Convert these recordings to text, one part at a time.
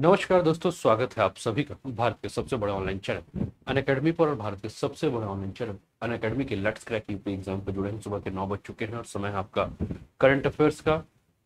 नमस्कार दोस्तों, स्वागत है आप सभी का भारत के सबसे बड़े ऑनलाइन चैनल अन अकेडमी पर और भारत के सबसे बड़े ऑनलाइन चैनल अन अकेडमी के लेट्स क्रैक यूपी एग्ज़ाम पर जुड़े हैं। सुबह के नौ बज चुके हैं और समय है आपका करंट अफेयर्स का।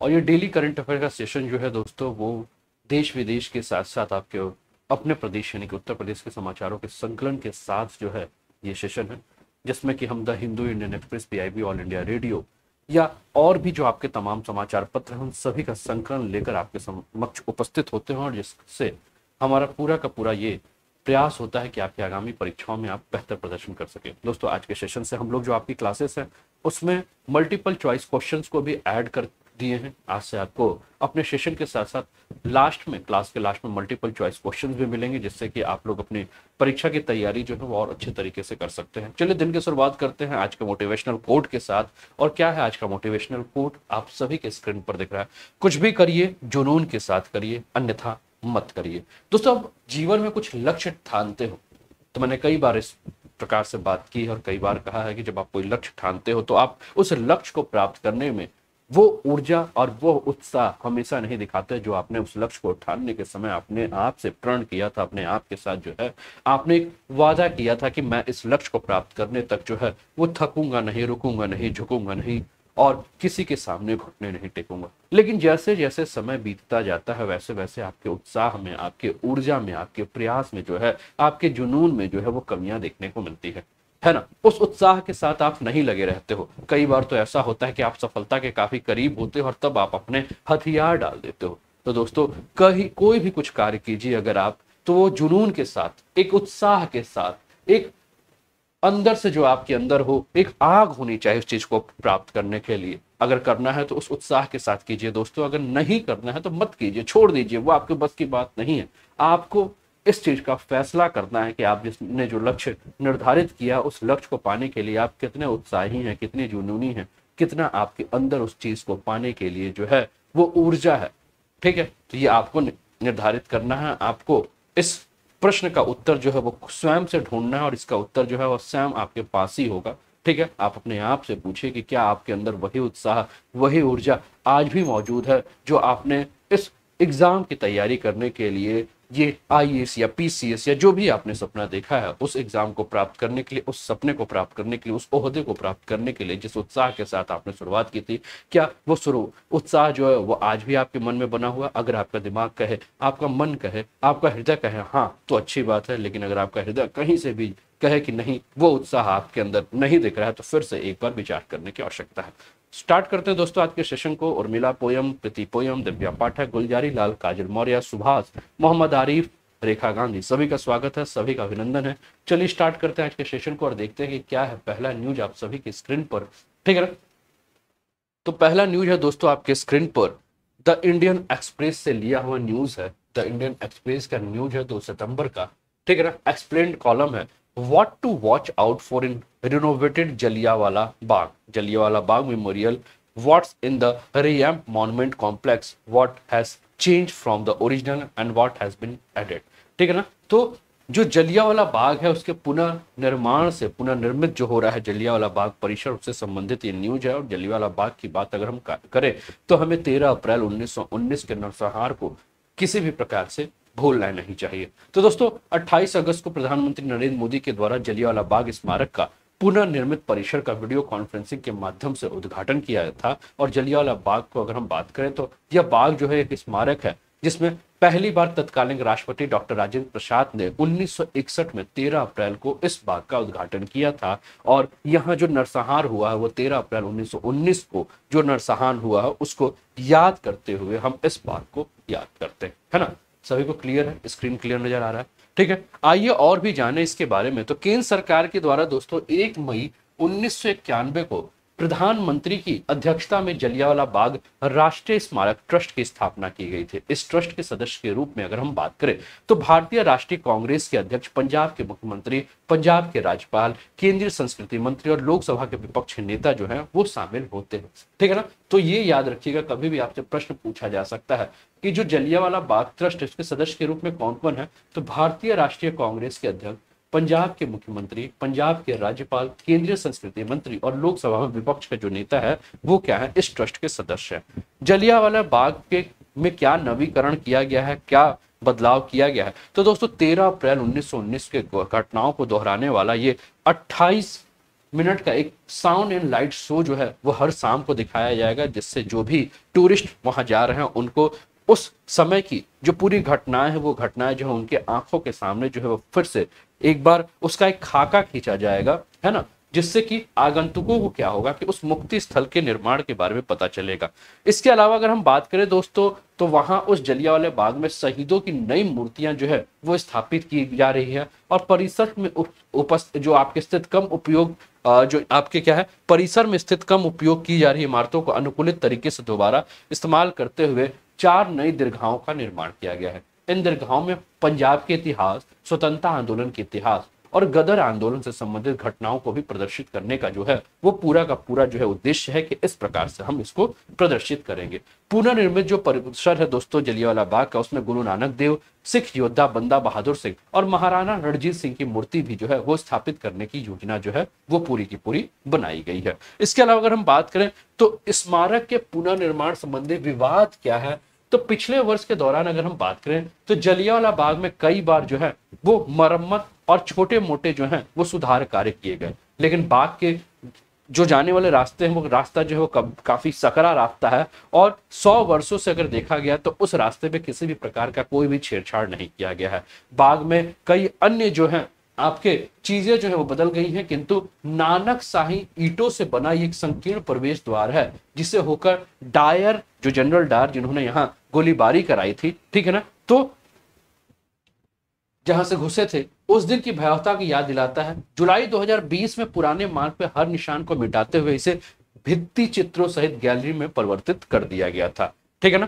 और ये डेली करंट अफेयर का सेशन जो है दोस्तों, वो देश विदेश के साथ साथ आपके अपने प्रदेश, यानी कि उत्तर प्रदेश के समाचारों के संकलन के साथ जो है ये सेशन है, जिसमें कि हम the Hindu Indian Express P All India Radio या और भी जो आपके तमाम समाचार पत्र हैं, उन सभी का संकलन लेकर आपके समक्ष उपस्थित होते हैं और जिससे हमारा पूरा का पूरा ये प्रयास होता है कि आपकी आगामी परीक्षाओं में आप बेहतर प्रदर्शन कर सकें। दोस्तों, आज के सेशन से हम लोग जो आपकी क्लासेस हैं, उसमें मल्टीपल चॉइस क्वेश्चंस को भी ऐड कर दिए हैं। आज से आपको अपने सेशन के साथ साथ लास्ट में क्लास के लास्ट में मल्टीपल चॉइस क्वेश्चन भी मिलेंगे, जिससे कि आप लोग अपनी परीक्षा की तैयारी जो है वो और अच्छे तरीके से कर सकते हैं। चलिए, दिन की शुरुआत करते हैं आज के मोटिवेशनल कोड के साथ। और क्या है आज का मोटिवेशनल कोड आप सभी के स्क्रीन पर दिख रहा है। कुछ भी करिए, जुनून के साथ करिए, अन्यथा मत करिए। दोस्तों अब जीवन में कुछ लक्ष्य ठानते हो। तो मैंने कई बार इस प्रकार से बात की है और कई बार कहा है कि जब आप कोई लक्ष्य ठानते हो तो आप उस लक्ष्य को प्राप्त करने में वो ऊर्जा और वो उत्साह हमेशा नहीं दिखाते जो आपने उस लक्ष्य को उठाने के समय अपने आप से प्रण किया था, अपने आप के साथ जो है, आपने एक वादा किया था कि मैं इस लक्ष्य को प्राप्त करने तक जो है, वो थकूँगा नहीं, रुकूँगा नहीं, झुकूँगा नहीं और किसी के सामने घुटने नहीं टेकूँगा। लेकिन जैसे जैसे समय बीतता जाता है वैसे वैसे आपके उत्साह में, आपके ऊर्जा में, आपके प्रयास में जो है, आपके जुनून में जो है, वो कमियाँ देखने को मिलती है। है ना? उस उत्साह के साथ आप नहीं लगे रहते हो। कई बार तो ऐसा होता है कि आप सफलता के काफ़ी करीब होते हो और तब आप अपने हथियार डाल देते हो। तो दोस्तों, कहीं, कोई भी कुछ कार्य कीजिए अगर आप तो वो जुनून के साथ, एक उत्साह के साथ, एक अंदर से जो आपके अंदर हो, एक आग होनी चाहिए उस चीज़ को प्राप्त करने के लिए। अगर करना है तो उस उत्साह के साथ कीजिए। दोस्तों, अगर नहीं करना है तो मत कीजिए, छोड़ दीजिए। वो आपके बस की बात नहीं है। आपको इस चीज़ का फैसला करना है कि आप जिसने जो लक्ष्य निर्धारित किया, उस लक्ष्य को पाने के लिए आप कितने उत्साही हैं, कितने जुनूनी हैं, कितना आपके अंदर उस चीज़ को पाने के लिए जो है, वो ऊर्जा है। ठीक है? तो ये आपको निर्धारित करना है। आपको इस प्रश्न का उत्तर जो है, वो स्वयं से ढूंढना है और इसका उत्तर जो है, वो स्वयं आपके पास ही होगा। ठीक है? आप अपने आप से पूछिए कि क्या आपके अंदर वही उत्साह, वही ऊर्जा आज भी मौजूद है, जो आपने इस एग्ज़ाम की तैयारी करने के लिए ये आई या पीसीएस या जो भी आपने सपना देखा है, उस एग्ज़ाम को प्राप्त करने के लिए, उस सपने को प्राप्त करने के लिए, उस ओहदे को प्राप्त करने के लिए, जिस उत्साह के साथ आपने शुरुआत की थी, क्या वो शुरू, उत्साह जो है, वो आज भी आपके मन में बना हुआ अगर आपका दिमाग कहे, आपका मन कहे, आपका हृदय कहे हाँ तो अच्छी बात है, लेकिन अगर आपका हृदय कहीं से भी कहे कि नहीं, वो उत्साह आपके अंदर नहीं दिख रहा है तो फिर से एक बार विचार करने की आवश्यकता है। स्टार्ट करते हैं दोस्तों आज के सेशन को उर्मिला पोयम, प्रीति पोयम, दिव्या पाठक, गुलजारी लाल, काजल मौर्य, सुभाष, मोहम्मद आरिफ, रेखा गांधी। सभी का स्वागत है, सभी का अभिनंदन है। चलिए स्टार्ट करते हैं आज के सेशन को और देखते हैं कि क्या है पहला न्यूज़ आप सभी की स्क्रीन पर। ठीक है तो पहला न्यूज़ है दोस्तों आपके स्क्रीन पर। द इंडियन एक्सप्रेस से लिया हुआ न्यूज़ है। द इंडियन एक्सप्रेस का न्यूज़ है दो सितंबर का। ठीक है ना? एक्सप्लेन कॉलम है। What to watch out for in renovated Jallianwala Bagh Jallianwala Bagh memorial what's in the revamped monument complex what has change from the original and what has been added ठीक है ना? तो जो जलिया वाला बाग है, उसके पुनर्निर्माण से, पुनर्निर्मित जो हो रहा है जलिया वाला बाग परिसर, उससे संबंधित ये न्यूज़ है और जलियावाला बाग की बात अगर हम करें तो हमें 13 अप्रैल 1919 के नरसंहार को किसी भी प्रकार से भूलना नहीं चाहिए। तो दोस्तों 28 अगस्त को प्रधानमंत्री नरेंद्र मोदी के द्वारा जलियावाला बाग स्मारक का पुनर्निर्मित परिसर का वीडियो कॉन्फ्रेंसिंग के माध्यम से उद्घाटन किया था। और जलियावाला बाग को अगर हम बात करें तो यह बाग जो है, एक स्मारक है, जिसमें पहली बार तत्कालीन राष्ट्रपति डॉक्टर राजेंद्र प्रसाद ने 1961 में 13 अप्रैल को इस बाग का उद्घाटन किया था। और यहाँ जो नरसंहार हुआ है, वो 13 अप्रैल 1919 को जो नरसंहार हुआ है, उसको याद करते हुए हम इस बाग को याद करते हैं, है ना? सभी को क्लियर है स्क्रीन क्लियर नज़र आ रहा है। ठीक है, आइए और भी जाने इसके बारे में। तो केंद्र सरकार के द्वारा दोस्तों, एक मई उन्नीस सौ इक्यानवे को प्रधानमंत्री की अध्यक्षता में जलियावाला बाग राष्ट्रीय स्मारक ट्रस्ट की स्थापना की गई थी। इस ट्रस्ट के सदस्य के रूप में अगर हम बात करें तो भारतीय राष्ट्रीय कांग्रेस के अध्यक्ष, पंजाब के मुख्यमंत्री, पंजाब के राज्यपाल, केंद्रीय संस्कृति मंत्री और लोकसभा के विपक्ष नेता जो है, वो शामिल होते हैं। ठीक है ना? तो ये याद रखिएगा कभी भी आपसे प्रश्न पूछा जा सकता है। कि जो जलियावाला बाग ट्रस्ट इसके सदस्य के रूप में कौन कौन है? तो भारतीय राष्ट्रीय कांग्रेस के अध्यक्ष, पंजाब के मुख्यमंत्री, पंजाब के राज्यपाल, केंद्रीय संस्कृति मंत्री और लोकसभा में विपक्ष का जो नेता है, वो क्या है? इस ट्रस्ट के सदस्य है। जलियावाला बाग के में क्या नवीकरण किया गया है? क्या बदलाव किया गया है? तो दोस्तों 13 अप्रैल 1919 के घटनाओं को दोहराने वाला ये 28 मिनट का एक साउंड एंड लाइट शो जो है, वो हर शाम को दिखाया जाएगा, जिससे जो भी टूरिस्ट वहाँ जा रहे हैं, उनको उस समय की जो पूरी घटनाएँ हैं, वो घटनाएँ जो है उनके आँखों के सामने जो है वो फिर से एक बार उसका एक खाका खींचा जाएगा, है ना? जिससे कि आगंतुकों को क्या होगा कि उस मुक्ति स्थल के निर्माण के बारे में पता चलेगा। इसके अलावा अगर हम बात करें दोस्तों तो वहाँ उस जलिया वाले बाग में शहीदों की नई मूर्तियाँ जो है वो स्थापित की जा रही है और परिसर में उपस्थित जो आपके स्थित कम उपयोग जो आपके क्या है, परिसर में स्थित कम उपयोग की जा रही इमारतों को अनुकूलित तरीके से दोबारा इस्तेमाल करते हुए चार नई दीर्घाओं का निर्माण किया गया है। इन दीर्घाओं में पंजाब के इतिहास, स्वतंत्रता आंदोलन के इतिहास और गदर आंदोलन से संबंधित घटनाओं को भी प्रदर्शित करने का जो है, वो पूरा का पूरा जो है उद्देश्य है कि इस प्रकार से हम इसको प्रदर्शित करेंगे। पुनर्निर्मित जो परिसर है दोस्तों, जलियावाला बाग का, उसमें गुरु नानक देव, सिख योद्धा बंदा बहादुर सिंह और महाराणा रणजीत सिंह की मूर्ति भी जो है वो स्थापित करने की योजना जो है, वो पूरी की पूरी बनाई गई है। इसके अलावा अगर हम बात करें तो स्मारक के पुनर्निर्माण संबंधी विवाद क्या है? तो पिछले वर्ष के दौरान अगर हम बात करें तो जलियावाला बाग में कई बार जो है, वो मरम्मत और छोटे मोटे जो हैं, वो सुधार कार्य किए गए। लेकिन बाग के जो जाने वाले रास्ते हैं, वो रास्ता जो है, वो काफ़ी सकरा रास्ता है और सौ वर्षों से अगर देखा गया तो उस रास्ते पे किसी भी प्रकार का कोई भी छेड़छाड़ नहीं किया गया है। बाग में कई अन्य जो हैं, आपके चीज़ें जो है, वो बदल गई हैं, किंतु नानक शाही ईटों से बना एक संकीर्ण प्रवेश द्वार है, जिसे होकर डायर, जो जनरल डायर जिन्होंने यहाँ गोलीबारी कराई थी, ठीक है ना? तो जहाँ से घुसे थे, उस दिन की भयावता की याद दिलाता है। जुलाई 2020 में पुराने मार्ग पे हर निशान को मिटाते हुए इसे भित्ति चित्रों सहित गैलरी में परिवर्तित कर दिया गया था। ठीक है ना?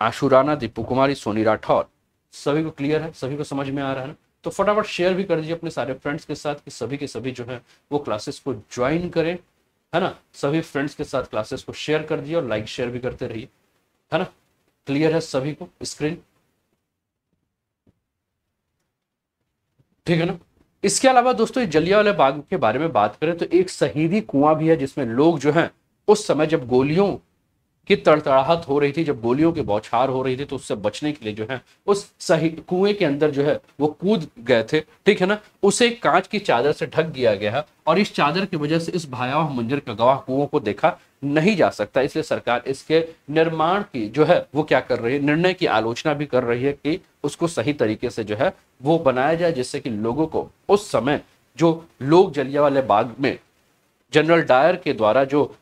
आशुराना दीपू कुमारी, सोनी राठौर, सभी को क्लियर है? सभी को समझ में आ रहा है ना? तो फटाफट शेयर भी कर दीजिए अपने सारे फ्रेंड्स के साथ कि सभी के सभी जो है, वो क्लासेस को ज्वाइन करें, है ना? सभी फ्रेंड्स के साथ क्लासेस को शेयर कर दिए और लाइक शेयर भी करते रहिए। है ना? क्लियर है सभी को? स्क्रीन ठीक है ना? इसके अलावा दोस्तों जलिया वाले बाग के बारे में बात करें तो एक शहीदी कुआँ भी है जिसमें लोग जो हैं, उस समय जब गोलियों की तड़तड़ाहट हो रही थी, जब गोलियों की बौछार हो रही थी तो उससे बचने के लिए जो है, उस सही कुएँ के अंदर जो है, वो कूद गए थे। ठीक है ना? उसे कांच की चादर से ढक दिया गया है और इस चादर की वजह से इस भयावह मंजर का गवाह कुओं को देखा नहीं जा सकता। इसलिए सरकार इसके निर्माण की जो है, वो क्या कर रही है? निर्णय की आलोचना भी कर रही है कि उसको सही तरीके से जो है, वो बनाया जाए, जिससे कि लोगों को उस समय जो लोग जलिया वाले बाग में, जनरल डायर के द्वारा जो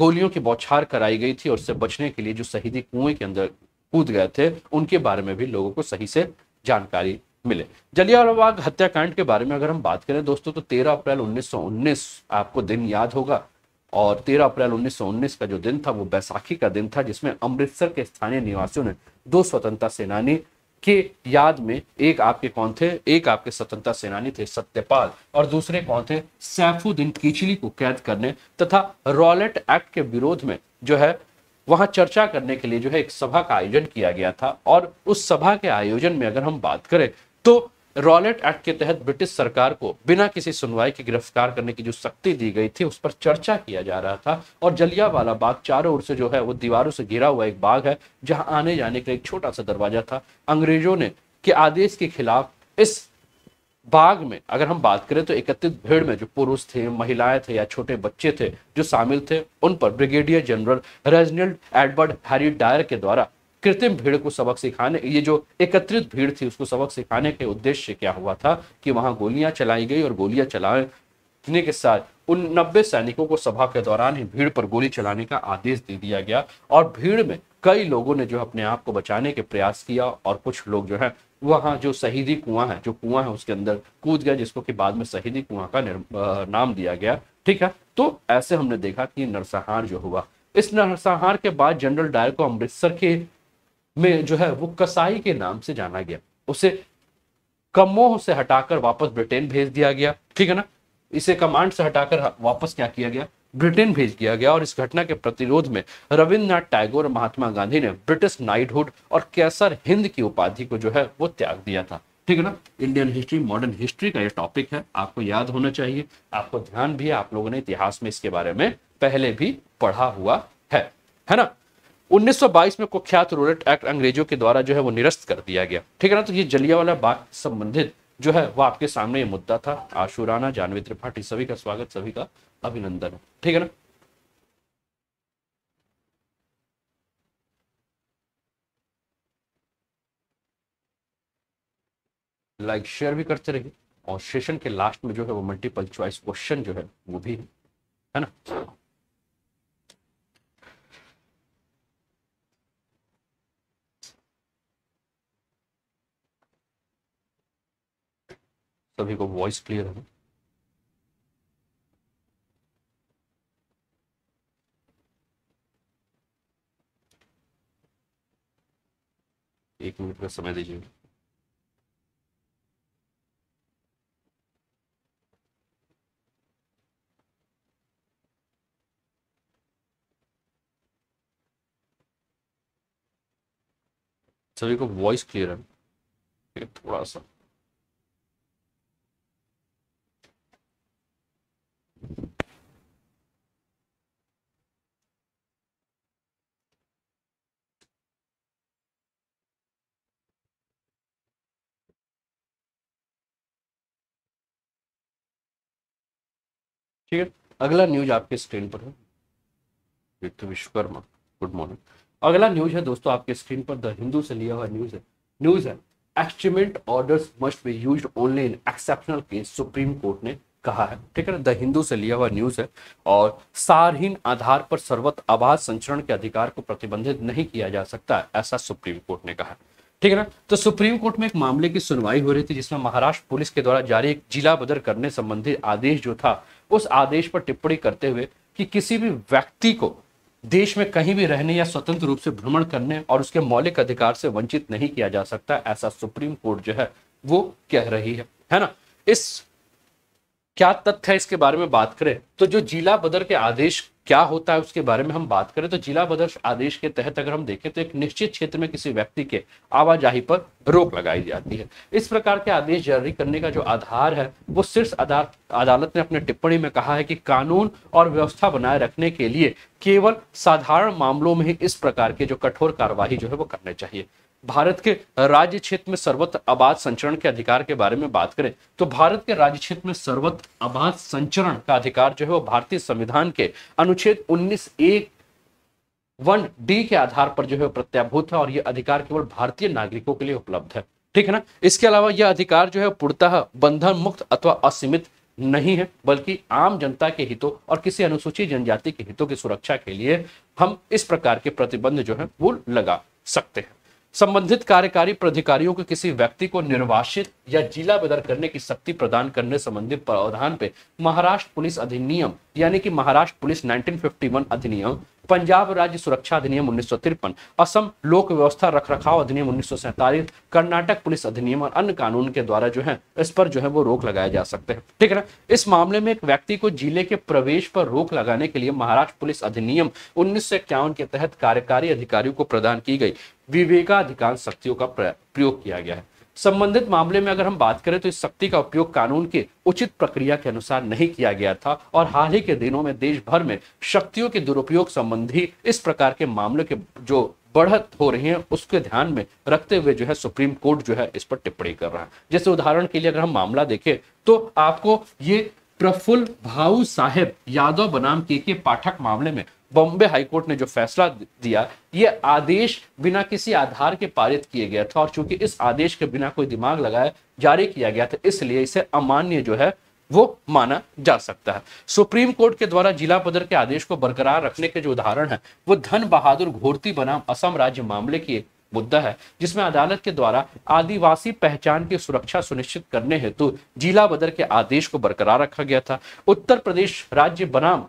गोलियों की बौछार कराई गई थी और उससे बचने के लिए जो शहीदी कुएँ के अंदर कूद गए थे, उनके बारे में भी लोगों को सही से जानकारी मिले। जलियावाला हत्याकांड के बारे में अगर हम बात करें, दोस्तों तो 13 अप्रैल 1919 आपको दिन याद होगा और 13 अप्रैल 1919 का जो दिन था, वो बैसाखी का दिन था, जिसमें अमृतसर के स्थानीय निवासियों ने दो स्वतंत्रता सेनानी के याद में एक आपके कौन थे? एक आपके स्वतंत्रता सेनानी थे, सत्यपाल। और दूसरे कौन थे? सैफुद्दीन कीचली को कैद करने तथा रॉलेट एक्ट के विरोध में जो है, वहाँ चर्चा करने के लिए जो है, एक सभा का आयोजन किया गया था। और उस सभा के आयोजन में अगर हम बात करें तो रॉलेट एक्ट के तहत ब्रिटिश सरकार को बिना किसी सुनवाई के गिरफ़्तार करने की जो शक्ति दी गई थी, उस पर चर्चा किया जा रहा था। और जलिया वाला बाग चारों ओर से जो है, वो दीवारों से घिरा हुआ एक बाग है, जहाँ आने जाने का एक छोटा सा दरवाज़ा था। अंग्रेज़ों ने के आदेश के खिलाफ इस बाग में, अगर हम बात करें तो एकत्रित भीड़ में जो पुरुष थे, महिलाएँ थे या छोटे बच्चे थे, जो शामिल थे, उन पर brigadier general Reginald Edward Harry Dyer के द्वारा कृत्रिम भीड़ को सबक सिखाने, ये जो एकत्रित भीड़ थी उसको सबक सिखाने के उद्देश्य क्या हुआ था कि वहाँ गोलियाँ चलाई गई और गोलियाँ चलाने के साथ उन नब्बे सैनिकों को सभा के दौरान ही भीड़ पर गोली चलाने का आदेश दे दिया गया और भीड़ में कई लोगों ने जो अपने आप को बचाने के प्रयास किया और कुछ लोग जो है, वहाँ जो शहीदी कुआँ है, जो कुआँ है उसके अंदर कूद गया जिसको कि बाद में शहीदी कुआँ का नाम दिया गया। ठीक है? तो ऐसे हमने देखा कि नरसंहार जो हुआ। इस नरसंहार के बाद जनरल डायर को अमृतसर के में जो है वो कसाई के नाम से जाना गया। उसे कमोह से हटाकर वापस ब्रिटेन भेज दिया गया। ठीक है ना? इसे कमांड से हटाकर वापस क्या किया गया? ब्रिटेन भेज दिया गया और इस घटना के प्रतिरोध में रविन्द्रनाथ टैगोर महात्मा गांधी ने ब्रिटिश नाइटहुड और कैसर हिंद की उपाधि को जो है वो त्याग दिया था। ठीक है ना? इंडियन हिस्ट्री मॉडर्न हिस्ट्री का ये टॉपिक है। आपको याद होना चाहिए। आपको ध्यान भी है। आप लोगों ने इतिहास में इसके बारे में पहले भी पढ़ा हुआ है। है ना? 1922 में कुख्यात रूलेट एक्ट अंग्रेज़ों के द्वारा जो है वो निरस्त कर दिया गया। ठीक है ना? तो ये जलियावाला बाग संबंधित जो है वो आपके सामने ये मुद्दा था। आशुराना, जानवी त्रिपाठी, सभी का स्वागत, सभी का अभिनंदन। ठीक है ना? लाइक शेयर भी करते रहिए। और सेशन के लास्ट में जो है वो मल्टीपल चॉइस क्वेश्चन जो है वो भी है ना? सभी को वॉइस क्लियर है। एक मिनट का समय दीजिए। सभी को वॉइस क्लियर है, थोड़ा सा। ठीक है? अगला न्यूज़ आपके स्क्रीन पर है। विश्वकर्मा गुड मॉर्निंग अगला न्यूज़ है दोस्तों आपके स्क्रीन पर द हिंदू से लिया हुआ न्यूज़ है। न्यूज़ है externment orders must be used only in exceptional case Supreme Court ने कहा है। ठीक है द हिंदू से लिया हुआ न्यूज़ है और सारहीन आधार पर सर्वत आवाज़ संचरण के अधिकार को प्रतिबंधित नहीं किया जा सकता, ऐसा सुप्रीम कोर्ट ने कहा ठीक है ना? तो सुप्रीम कोर्ट में एक मामले की सुनवाई हो रही थी जिसमें महाराष्ट्र पुलिस के द्वारा जारी एक जिला बदर करने संबंधी आदेश जो था, उस आदेश पर टिप्पणी करते हुए कि किसी भी व्यक्ति को देश में कहीं भी रहने या स्वतंत्र रूप से भ्रमण करने और उसके मौलिक अधिकार से वंचित नहीं किया जा सकता, ऐसा सुप्रीम कोर्ट जो है वो कह रही है। है ना? इस क्या तथ्य है इसके बारे में बात करें? तो जो जिला बदर के आदेश क्या होता है उसके बारे में हम बात करें तो जिला बदर आदेश के तहत अगर हम देखें तो एक निश्चित क्षेत्र में किसी व्यक्ति के आवाजाही पर रोक लगाई जाती है। इस प्रकार के आदेश जारी करने का जो आधार है, वो शीर्ष अदालत ने अपने टिप्पणी में कहा है कि कानून और व्यवस्था बनाए रखने के लिए केवल साधारण मामलों में ही इस प्रकार के जो कठोर कार्यवाही जो है वो करने चाहिए। भारत के राज्य क्षेत्र में सर्वत्र आबाद संचरण के अधिकार के बारे में बात करें तो भारत के राज्य क्षेत्र में सर्वत्र आबाद संचरण का अधिकार जो है वो भारतीय संविधान के अनुच्छेद 19 ए वन डी के आधार पर जो है प्रत्याभूत है और यह अधिकार केवल भारतीय नागरिकों के लिए उपलब्ध है। ठीक है ना? इसके अलावा यह अधिकार जो है पूर्णतः बंधन मुक्त अथवा असीमित नहीं है, बल्कि आम जनता के हितों और किसी अनुसूचित जनजाति के हितों की सुरक्षा के लिए हम इस प्रकार के प्रतिबंध जो है वो लगा सकते हैं। संबंधित कार्यकारी प्राधिकारियों के किसी व्यक्ति को निर्वासित या जिला बदर करने की शक्ति प्रदान करने संबंधित प्रावधान पे महाराष्ट्र पुलिस अधिनियम, यानी कि महाराष्ट्र पुलिस 1951 अधिनियम पंजाब राज्य सुरक्षा अधिनियम उन्नीस सौ तिरपन, असम लोक व्यवस्था रख रखाव अधिनियम उन्नीस सौ सैंतालीस, कर्नाटक पुलिस अधिनियम और अन्य कानून के द्वारा जो है, इस पर जो है वो रोक लगाए जा सकते हैं। ठीक है ना? इस मामले में एक व्यक्ति को ज़िले के प्रवेश पर रोक लगाने के लिए महाराष्ट्र पुलिस अधिनियम उन्नीस सौ इक्यावन के तहत कार्यकारी अधिकारियों को प्रदान की गई। विवेकाधिकार शक्तियों का प्रयोग किया गया है। संबंधित मामले में अगर हम बात करें तो इस शक्ति का उपयोग कानून के उचित प्रक्रिया के अनुसार नहीं किया गया था और हाल ही के दिनों में देश भर में शक्तियों के दुरुपयोग संबंधी इस प्रकार के मामलों के जो बढ़त हो रही है, उसके ध्यान में रखते हुए जो है सुप्रीम कोर्ट जो है इस पर टिप्पणी कर रहा है। जैसे उदाहरण के लिए अगर हम मामला देखें तो आपको ये प्रफुल्ल भाऊ साहेब यादव बनाम के के पाठक मामले में बॉम्बे हाईकोर्ट ने जो फैसला दिया, ये आदेश बिना किसी आधार के पारित किए गया था और चूँकि इस आदेश के बिना कोई दिमाग लगाए जारी किया गया था, इसलिए इसे अमान्य जो है, वो माना जा सकता है। सुप्रीम कोर्ट के द्वारा जिला पदर के आदेश को बरकरार रखने के जो उदाहरण है, वो धन बहादुर घोरती बनाम असम राज्य मामले की एक मुद्दा है, जिसमें अदालत के द्वारा आदिवासी पहचान की सुरक्षा सुनिश्चित करने हेतु जिला बदर के आदेश को बरकरार रखा गया था। उत्तर प्रदेश राज्य बनाम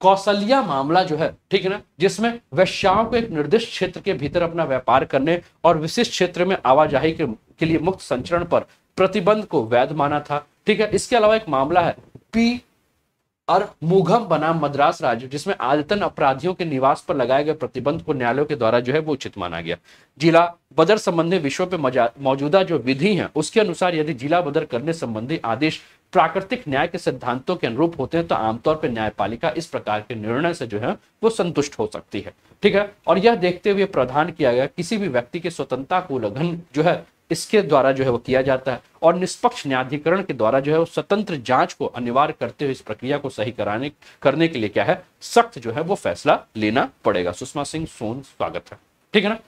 कौशल्या मामला जो है ठीक है ना जिसमें वैश्याओं को एक निर्दिष्ट क्षेत्र के भीतर अपना व्यापार करने और विशिष्ट क्षेत्र में आवाजाही के, के लिए मुक्त संचरण पर प्रतिबंध को वैध माना था ठीक है। इसके अलावा एक मामला है पी और मुघम बनाम मद्रास राज्य जिसमें आदतन अपराधियों के निवास पर लगाए गए प्रतिबंध को न्यायालयों के द्वारा जो है वो उचित माना गया। जिला बदर संबंधी विषयों पर मौजूदा जो विधि है उसके अनुसार यदि जिला बदर करने संबंधी आदेश प्राकृतिक न्याय के सिद्धांतों के अनुरूप होते हैं तो आमतौर पर न्यायपालिका इस प्रकार के निर्णय से जो है, वो संतुष्ट हो सकती है। ठीक है? और यह देखते हुए प्रदान किया गया, किसी भी व्यक्ति की स्वतंत्रता को उल्लंघन जो है, इसके द्वारा जो है, वो किया जाता है और निष्पक्ष न्यायाधिकरण के द्वारा जो है, वो स्वतंत्र जाँच को अनिवार्य करते हुए इस प्रक्रिया को सही कराने, करने के लिए क्या है, सख्त जो है, वो फैसला लेना पड़ेगा। सुषमा सिंह, सोन, स्वागत है। ठीक है ना?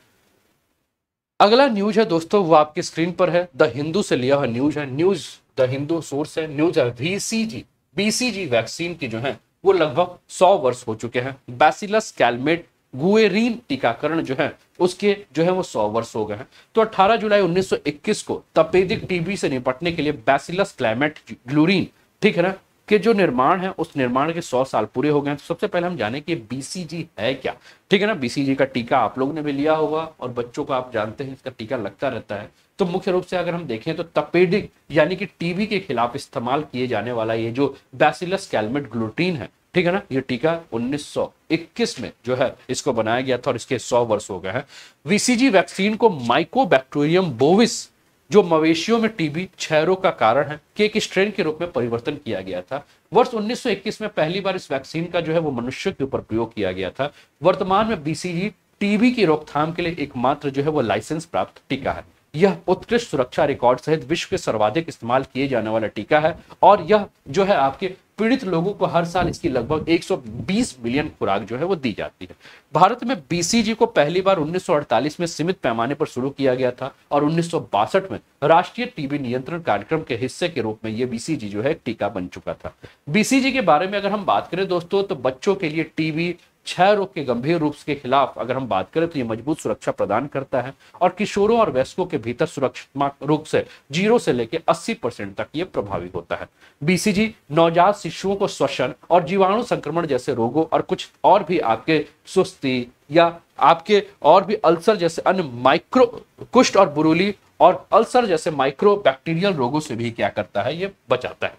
अगला न्यूज़ है दोस्तों, वो आपकी स्क्रीन पर है। द हिंदू से लिया हुआ न्यूज़ है। न्यूज़ द हिंदू सोर्स है, न्यूज़ है वीसीजी बीसीजी वैक्सीन की जो है, वो लगभग सौ वर्ष हो चुके हैं। बैसिलस कैलमेट गुएरीन टीकाकरण जो है, उसके जो है वो 100 वर्ष हो गए हैं। तो 18 जुलाई 1921 को तपेदिक टीबी से निपटने के लिए बैसिलस क्लाइमेट ग्लूरीन ठीक है ना, के जो निर्माण है, उस निर्माण के 100 साल पूरे हो गए हैं। तो सबसे पहले हम जाने कि बीसीजी है क्या, ठीक है ना? बीसीजी का टीका आप लोगों ने भी लिया होगा और बच्चों को आप जानते हैं, इसका टीका लगता रहता है। तो मुख्य रूप से अगर हम देखें तो तपेडिक यानी कि टीबी के खिलाफ इस्तेमाल किए जाने वाला ये जो बैसिलस कैलमेट ग्लूटीन है, ठीक है ना? ये टीका 1921 में जो है, इसको बनाया गया था और इसके 100 वर्ष हो गए हैं। वीसीजी वैक्सीन को माइकोबैक्टीरियम बोविस जो मवेशियों में टीबी क्षय रोग का कारण है, के एक स्ट्रेन के रूप में परिवर्तन किया गया था। वर्ष 1921 में पहली बार इस वैक्सीन का जो है, वो मनुष्य के ऊपर प्रयोग किया गया था। वर्तमान में बीसीजी टीबी की रोकथाम के लिए एकमात्र जो है, वो लाइसेंस प्राप्त टीका है। यह उत्कृष्ट सुरक्षा रिकॉर्ड सहित विश्व के सर्वाधिक इस्तेमाल किए जाने वाला टीका है और यह जो है आपके पीड़ित लोगों को हर साल इसकी लगभग 120 मिलियन खुराक जो है वो दी जाती है। भारत में बीसीजी को पहली बार 1948 में सीमित पैमाने पर शुरू किया गया था और उन्नीस सौ बासठ में राष्ट्रीय टीबी नियंत्रण कार्यक्रम के हिस्से के रूप में यह बीसीजी जो है टीका बन चुका था। बीसीजी के बारे में अगर हम बात करें दोस्तों तो बच्चों के लिए टीबी क्षय रोग के गंभीर रूप के खिलाफ अगर हम बात करें तो ये मज़बूत सुरक्षा प्रदान करता है और किशोरों और वयस्कों के भीतर सुरक्षात्मक रूप से, ज़ीरो से लेकर 80 परसेंट तक ये प्रभावी होता है। बीसीजी नवजात शिशुओं को श्वसन और जीवाणु संक्रमण जैसे रोगों और कुछ और भी आपके सुस्ती या आपके और भी अल्सर जैसे अन्य माइक्रो कुष्ठ और बुरुली और अल्सर जैसे माइक्रो बैक्टीरियल रोगों से भी क्या करता है, ये बचाता है।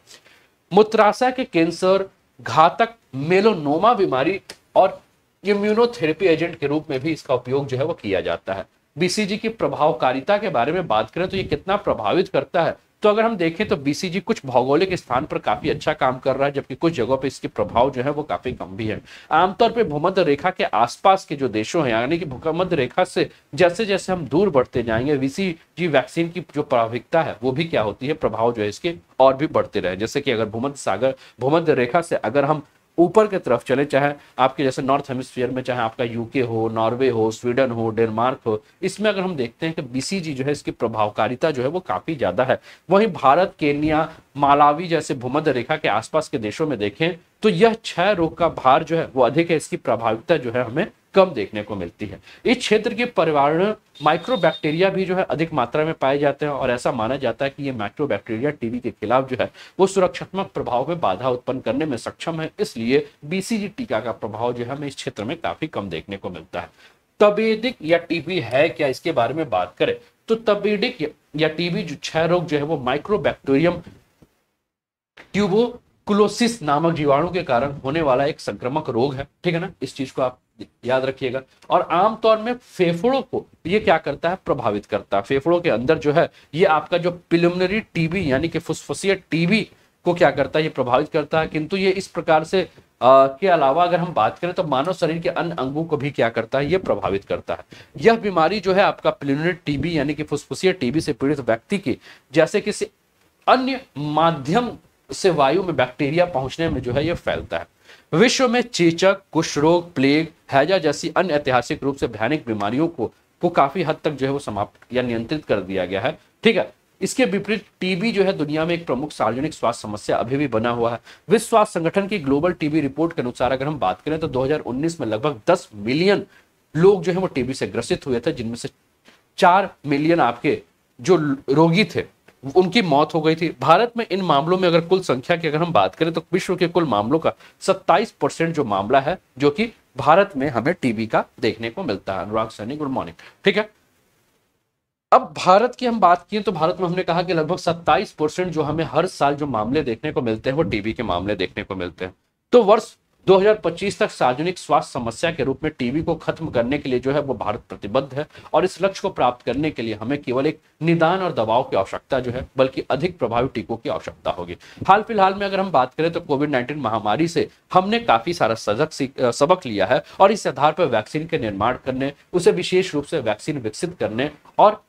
मूत्राशय के कैंसर, घातक मेलोनोमा बीमारी और इम्यूनोथेरेपी एजेंट के रूप में भी इसका उपयोग जो है वो किया जाता है। बीसीजी की प्रभावकारिता के बारे में बात करें तो ये कितना प्रभावित करता है। तो अगर हम देखें तो बीसीजी कुछ भौगोलिक स्थान पर काफ़ी अच्छा काम कर रहा है, जबकि कुछ जगहों पर इसके प्रभाव जो है वो काफ़ी कम भी है। आमतौर पर भूमध्य रेखा के आसपास के जो देशों हैं, यानी कि भूमध्य रेखा से जैसे जैसे हम दूर बढ़ते जाएँगे बीसीजी वैक्सीन की जो प्रभाविकता है, वो भी क्या होती है, प्रभाव जो है इसके और भी बढ़ते रहे जैसे कि अगर भूमध्य सागर, भूमध्य रेखा से अगर हम ऊपर की तरफ़ चले, चाहे आपके जैसे नॉर्थ हेमिस्फीयर में, चाहे आपका यूके हो नॉर्वे हो स्वीडन हो डेनमार्क हो, इसमें अगर हम देखते हैं कि बीसीजी जो है, इसकी प्रभावकारिता जो है, वो काफ़ी ज़्यादा है। वहीं भारत, केन्या, मालावी जैसे भूमध्य रेखा के आसपास के देशों में देखें तो यह छह रोग का भार जो है, वो अधिक है, इसकी प्रभाविता जो है हमें कम देखने को मिलती है। इस क्षेत्र के पर्यावरण माइक्रोबैक्टीरिया भी जो है अधिक मात्रा में पाए जाते हैं और ऐसा माना जाता है कि ये माइक्रोबैक्टीरिया टीबी के खिलाफ जो है, वो सुरक्षात्मक प्रभाव में बाधा उत्पन्न करने में सक्षम है। इसलिए बीसीजी टीका का प्रभाव जो है हमें इस क्षेत्र में काफ़ी कम देखने को मिलता है। तबेदिक या टीबी है क्या? इसके बारे में बात करें। तो तबेडिक या टीबी जो क्षय रोग जो है, वो माइक्रोबैक्टीरियम ट्यूबोकुलोसिस नामक जीवाणु के कारण होने वाला एक संक्रमक रोग है ठीक है ना? इस चीज़ को आप याद रखिएगा। और आमतौर में फेफड़ों को ये क्या करता है? प्रभावित करता है। फेफड़ों के अंदर जो है ये आपका जो पिलमनरी टीबी यानी कि फुसफुसिया टीबी को क्या करता है? ये प्रभावित करता है। किंतु ये इस प्रकार से आ, के अलावा अगर हम बात करें तो मानव शरीर के अन्य अंगों को भी क्या करता है? ये प्रभावित करता है। यह बीमारी जो है आपका प्लिनरी टीबी यानी कि फुसफुसिया टीबी से पीड़ित व्यक्ति की जैसे किसी अन्य माध्यम से वायु में बैक्टीरिया पहुँचने में जो है ये फैलता है। विश्व में चेचक कुष्ठ रोग प्लेग, हैजा जैसी अन्य ऐतिहासिक रूप से भयानक बीमारियों को को काफ़ी हद तक जो है वो समाप्त या नियंत्रित कर दिया गया है। ठीक है, इसके विपरीत टीबी जो है दुनिया में एक प्रमुख सार्वजनिक स्वास्थ्य समस्या अभी भी बना हुआ है। विश्व स्वास्थ्य संगठन की ग्लोबल टीबी रिपोर्ट के अनुसार अगर हम बात करें तो 2019 में लगभग 10 मिलियन लोग जो है वो टीबी से ग्रसित हुए थे, जिनमें से चार मिलियन आपके जो रोगी थे। उनकी मौत हो गई थी। भारत में इन मामलों में अगर कुल संख्या की अगर हम बात करें तो विश्व के कुल मामलों का 27 परसेंट जो मामला है, जो कि भारत में हमें टीबी का देखने को मिलता है। Anurag Saini, good morning. ठीक है? अब भारत की हम बात किए तो भारत में हमने कहा कि लगभग 27 परसेंट जो हमें हर साल जो मामले देखने को मिलते हैं, वो टीबी के मामले देखने को मिलते हैं। तो वर्ष 2025 तक सार्वजनिक स्वास्थ्य समस्या के रूप में टीबी को खत्म करने के लिए जो है वो भारत प्रतिबद्ध है और इस लक्ष्य को प्राप्त करने के लिए हमें केवल एक निदान और दबाव की आवश्यकता जो है, बल्कि अधिक प्रभावी टीकों की आवश्यकता होगी। हाल फ़िलहाल में अगर हम बात करें तो कोविड नाइन्टीन महामारी से हमने काफ़ी सारा सजग सबक लिया है और इस आधार पर वैक्सीन के निर्माण करने, उसे विशेष रूप से वैक्सीन विकसित करने और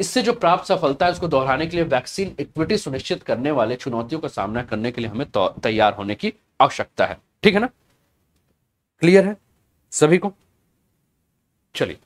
इससे जो प्राप्त सफलता है, उसको दोहराने के लिए वैक्सीन इक्विटी सुनिश्चित करने वाले चुनौतियों का सामना करने के लिए हमें तैयार होने की आवश्यकता है। ठीक है ना? क्लियर है? सभी को? चलिए।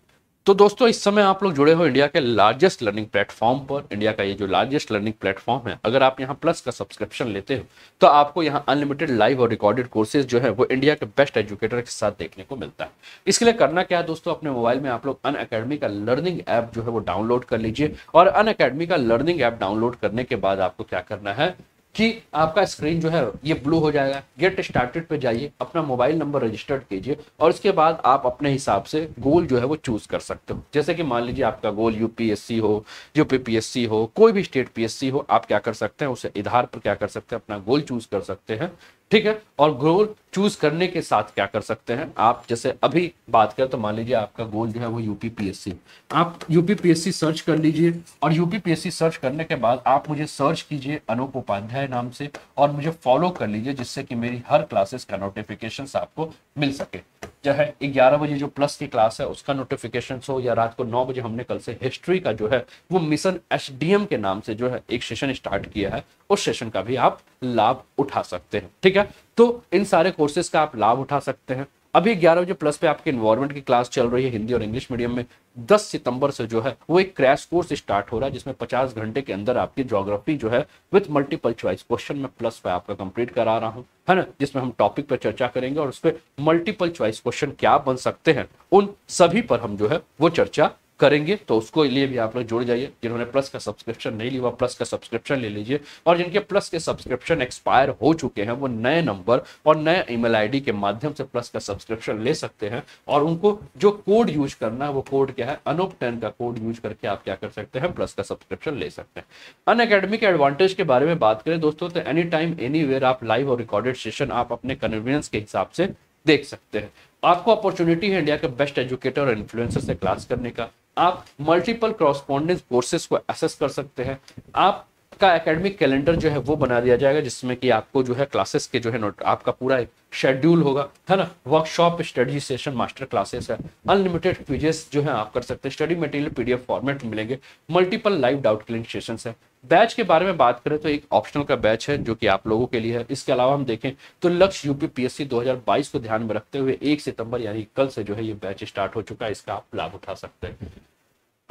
तो दोस्तों, इस समय आप लोग जुड़े हो इंडिया के लार्जेस्ट लर्निंग प्लेटफॉर्म पर। इंडिया का ये जो लार्जेस्ट लर्निंग प्लेटफॉर्म है, अगर आप यहाँ प्लस का सब्सक्रिप्शन लेते हो तो आपको यहाँ अनलिमिटेड लाइव और रिकॉर्डेड कोर्सेज जो है, वो इंडिया के बेस्ट एजुकेटर के साथ देखने को मिलता है। इसके लिए करना क्या है दोस्तों, अपने मोबाइल में आप लोग अन अकेडमी का लर्निंग ऐप जो है, वो डाउनलोड कर लीजिए। और अन अकेडमी का लर्निंग ऐप डाउनलोड करने के बाद आपको क्या करना है कि आपका स्क्रीन जो है, ये ब्लू हो जाएगा। गेट स्टार्टेड पे जाइए, अपना मोबाइल नंबर रजिस्टर्ड कीजिए और उसके बाद आप अपने हिसाब से गोल जो है, वो चूज़ कर सकते हो। जैसे कि मान लीजिए आपका गोल यूपीएससी हो यूपीपीएससी हो, कोई भी स्टेट पीएससी हो, आप क्या कर सकते हैं, उसे आधार पर क्या कर सकते हैं, अपना गोल चूज़ कर सकते हैं। ठीक है? और गोल चूज़ करने के साथ क्या कर सकते हैं? आप जैसे अभी बात करें तो मान लीजिए आपका गोल जो है वो यूपीपीएससी आप यूपीपीएससी सर्च कर लीजिए और यूपीपीएससी सर्च करने के बाद आप मुझे सर्च कीजिए अनूप उपाध्याय नाम से और मुझे फॉलो कर लीजिए जिससे कि मेरी हर क्लासेस का नोटिफिकेशन आपको मिल सके। चाहे ग्यारह बजे जो प्लस की क्लास है, उसका नोटिफिकेशन हो या रात को नौ बजे हमने कल से हिस्ट्री का जो है, वो मिशन एचडीएम के नाम से जो है, एक सेशन स्टार्ट किया है। उस सेशन का भी आप लाभ उठा सकते हैं, ठीक है? तो इन सारे कोर्सेज का आप लाभ उठा सकते हैं। अभी ग्यारह बजे प्लस पे आपके इन्वायरमेंट की क्लास चल रही है, हिंदी और इंग्लिश मीडियम में। 10 सितंबर से जो है, वो एक क्रैश कोर्स स्टार्ट हो रहा है, जिसमें 50 घंटे के अंदर आपकी ज्योग्राफी जो है विथ मल्टीपल चॉइस क्वेश्चन में प्लस फाइव आपका कंप्लीट करा रहा हूँ, है ना? जिसमें हम टॉपिक पर चर्चा करेंगे और उस पर मल्टीपल चॉइस क्वेश्चन क्या बन सकते हैं, उन सभी पर हम जो है, वो चर्चा करेंगे तो उसको लिए भी आप लोग जुड़ जाइए। जिन्होंने प्लस का सब्सक्रिप्शन नहीं लिया प्लस का सब्सक्रिप्शन ले लीजिए। और जिनके प्लस के सब्सक्रिप्शन एक्सपायर हो चुके हैं, वो नए नंबर और नए ईमेल आईडी के माध्यम से प्लस का सब्सक्रिप्शन ले सकते हैं। और उनको जो कोड यूज़ करना है, वो कोड क्या है? अनोप टेन का कोड यूज़ करके आप क्या कर सकते हैं? प्लस का सब्सक्रिप्शन ले सकते हैं। अन अकेडमी के एडवांटेज के बारे में बात करें दोस्तों तो एनी टाइम एनी आप लाइव और रिकॉर्डेड सेशन आप अपने कन्वीनियंस के हिसाब से देख सकते हैं। आपको अपॉर्चुनिटी है इंडिया के बेस्ट एजुकेटर और इन्फ्लुएंसर से क्लास करने का। आप मल्टीपल क्रॉसपॉन्डेंस कोर्सेस को एसेस कर सकते हैं। आप का एकेडमिक कैलेंडर जो है वो बना दिया जाएगा, जिसमें कि आपको जो है क्लासेस के जो है नोट आपका पूरा एक शेड्यूल होगा, है ना? Workshop study session master classes है। अनलिमिटेड क्विजेस जो है आप कर सकते हैं। स्टडी मटेरियल पीडीएफ फॉर्मेट मिलेंगे। Multiple live doubt clearing session है। बैच के बारे में बात करें तो एक ऑप्शनल का बैच है, जो कि आप लोगों के लिए है। इसके अलावा हम देखें तो लक्ष्य यूपी पीएससी 2022 को ध्यान में रखते हुए एक सितंबर, यानी कल से जो है ये बैच स्टार्ट हो चुका है। इसका आप लाभ उठा सकते हैं।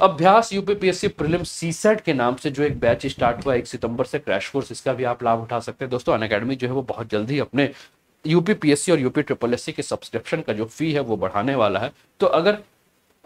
अभ्यास यूपीपीएससी प्रीलिम सीसेट के नाम से जो एक बैच स्टार्ट हुआ एक सितंबर से क्रैश कोर्स, इसका भी आप लाभ उठा सकते हैं। दोस्तों, अन अकेडमी जो है वो बहुत जल्दी अपने यूपीपीएससी और यूपी ट्रिपल एससी के सब्सक्रिप्शन का जो फ़ी है वो बढ़ाने वाला है। तो अगर